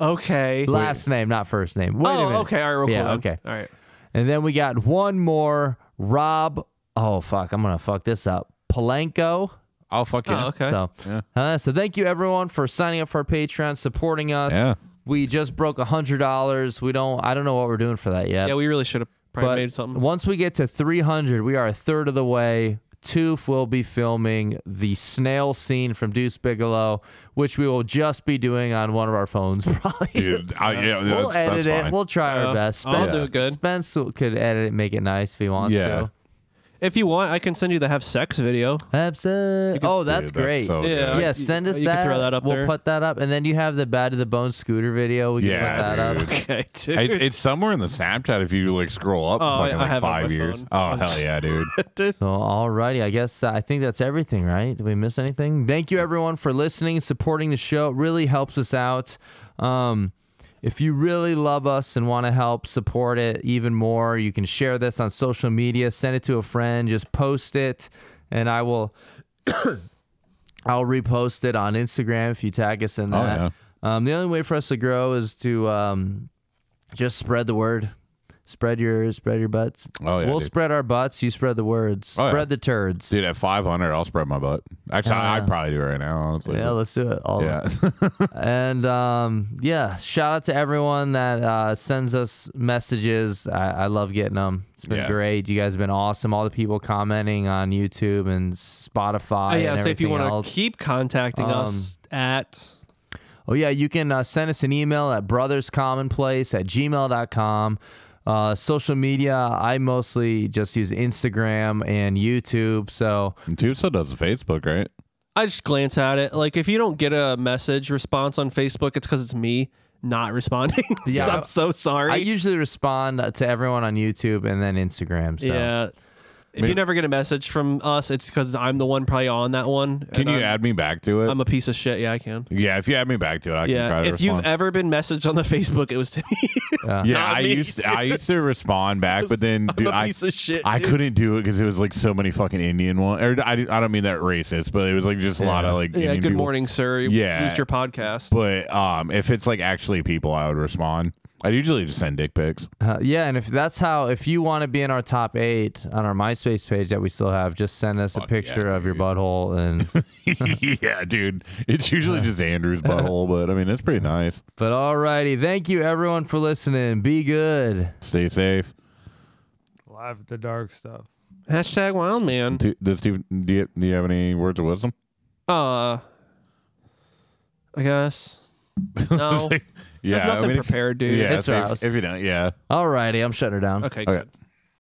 Okay. Last name, not first name. Wait a oh, minute. okay. All right. Real Yeah, cool okay. All right. And then we got one more. Rob. Oh fuck! I'm gonna fuck this up. Palenko. Oh, fuck yeah. Oh, okay. So, Yeah. uh, so thank you everyone for signing up for our Patreon, supporting us. Yeah. We just broke a hundred dollars. We don't. I don't know what we're doing for that yet. Yeah, we really should have probably but made something. once we get to 300, we are a third of the way. Toof will be filming the snail scene from Deuce Bigalow, which we will just be doing on one of our phones, (laughs) probably. Dude, I, yeah, we'll that's, edit that's it. fine. We'll try Yeah. our best. I'll Spence, do it good. Spence could edit it, make it nice if he wants Yeah. to. If you want, I can send you the have sex video. Have sex. Oh, that's Dude, that's great. so Yeah. good. yeah, send us you can that. throw that up we'll there. put that up, and then you have the Bad to the Bone scooter video. We can Yeah, put that dude. up. Okay, dude. It, it's somewhere in the Snapchat if you like scroll up Oh, I- fucking I like have it on five my years. phone. Oh hell yeah, dude. (laughs) So, alrighty, I guess uh, I think that's everything, right? Did we miss anything? Thank you, everyone, for listening, supporting the show. It really helps us out. Um, if you really love us and want to help support it even more, you can share this on social media, send it to a friend, just post it, and I will. (coughs) I'll repost it on Instagram if you tag us in Oh, that. yeah. Um, the only way for us to grow is to um, just spread the word. Spread your spread your butts. Oh, yeah, we'll dude. spread our butts. You spread the words. Oh, yeah. Spread the turds. Dude, at 500, I'll spread my butt. Actually, Uh, I'd probably do it right now, honestly. Yeah, let's do it. All yeah. (laughs) and um, yeah, shout out to everyone that uh, sends us messages. I, I love getting them. It's been Yeah. great. You guys have been awesome. All the people commenting on YouTube and Spotify. Oh, yeah, and so if you want to keep contacting Um, us at Oh, yeah, you can uh, send us an email at brotherscommonplace at gmail.com. Uh, social media, I mostly just use Instagram and YouTube. So, And Tusa does Facebook, right? I just glance at it. Like if you don't get a message response on Facebook, it's because it's me not (laughs) responding. Yeah. So I'm so sorry. I usually respond to everyone on YouTube and then Instagram. So. yeah. If you never get a message from us, it's because I'm the one probably on that one. Can and you I'm, add me back to it? I'm a piece of shit. Yeah, I can. yeah, if you add me back to it, I can Yeah. try to If you've respond. ever been messaged on the (laughs) Facebook, it was to me. (laughs) yeah, not I me, used to, I used to respond back, but then I'm dude, a I, piece of shit. I dude. couldn't do it because it was like so many fucking Indian one. Or I, I don't mean that racist, but it was like just a lot of like Yeah. Indian Good people. morning, sir. Yeah. Used your podcast. But um, if it's like actually people, I would respond. I usually just send dick pics. Uh, yeah, and if that's how, if you want to be in our top eight on our MySpace page that we still have, just send us a picture yeah, of your butthole. And (laughs) yeah, dude. It's usually just Andrew's butthole, but I mean it's pretty nice. but alrighty, thank you everyone for listening. Be good. Stay safe. Live at the dark stuff. Hashtag wild man. Do, does Steve, do, you, do you have any words of wisdom? Uh, I guess. (laughs) No. Yeah, There's nothing I mean, if- prepared, dude. yeah, It's so alright. if, if you don't, yeah. Alrighty, I'm shutting her down. Okay, Okay. good.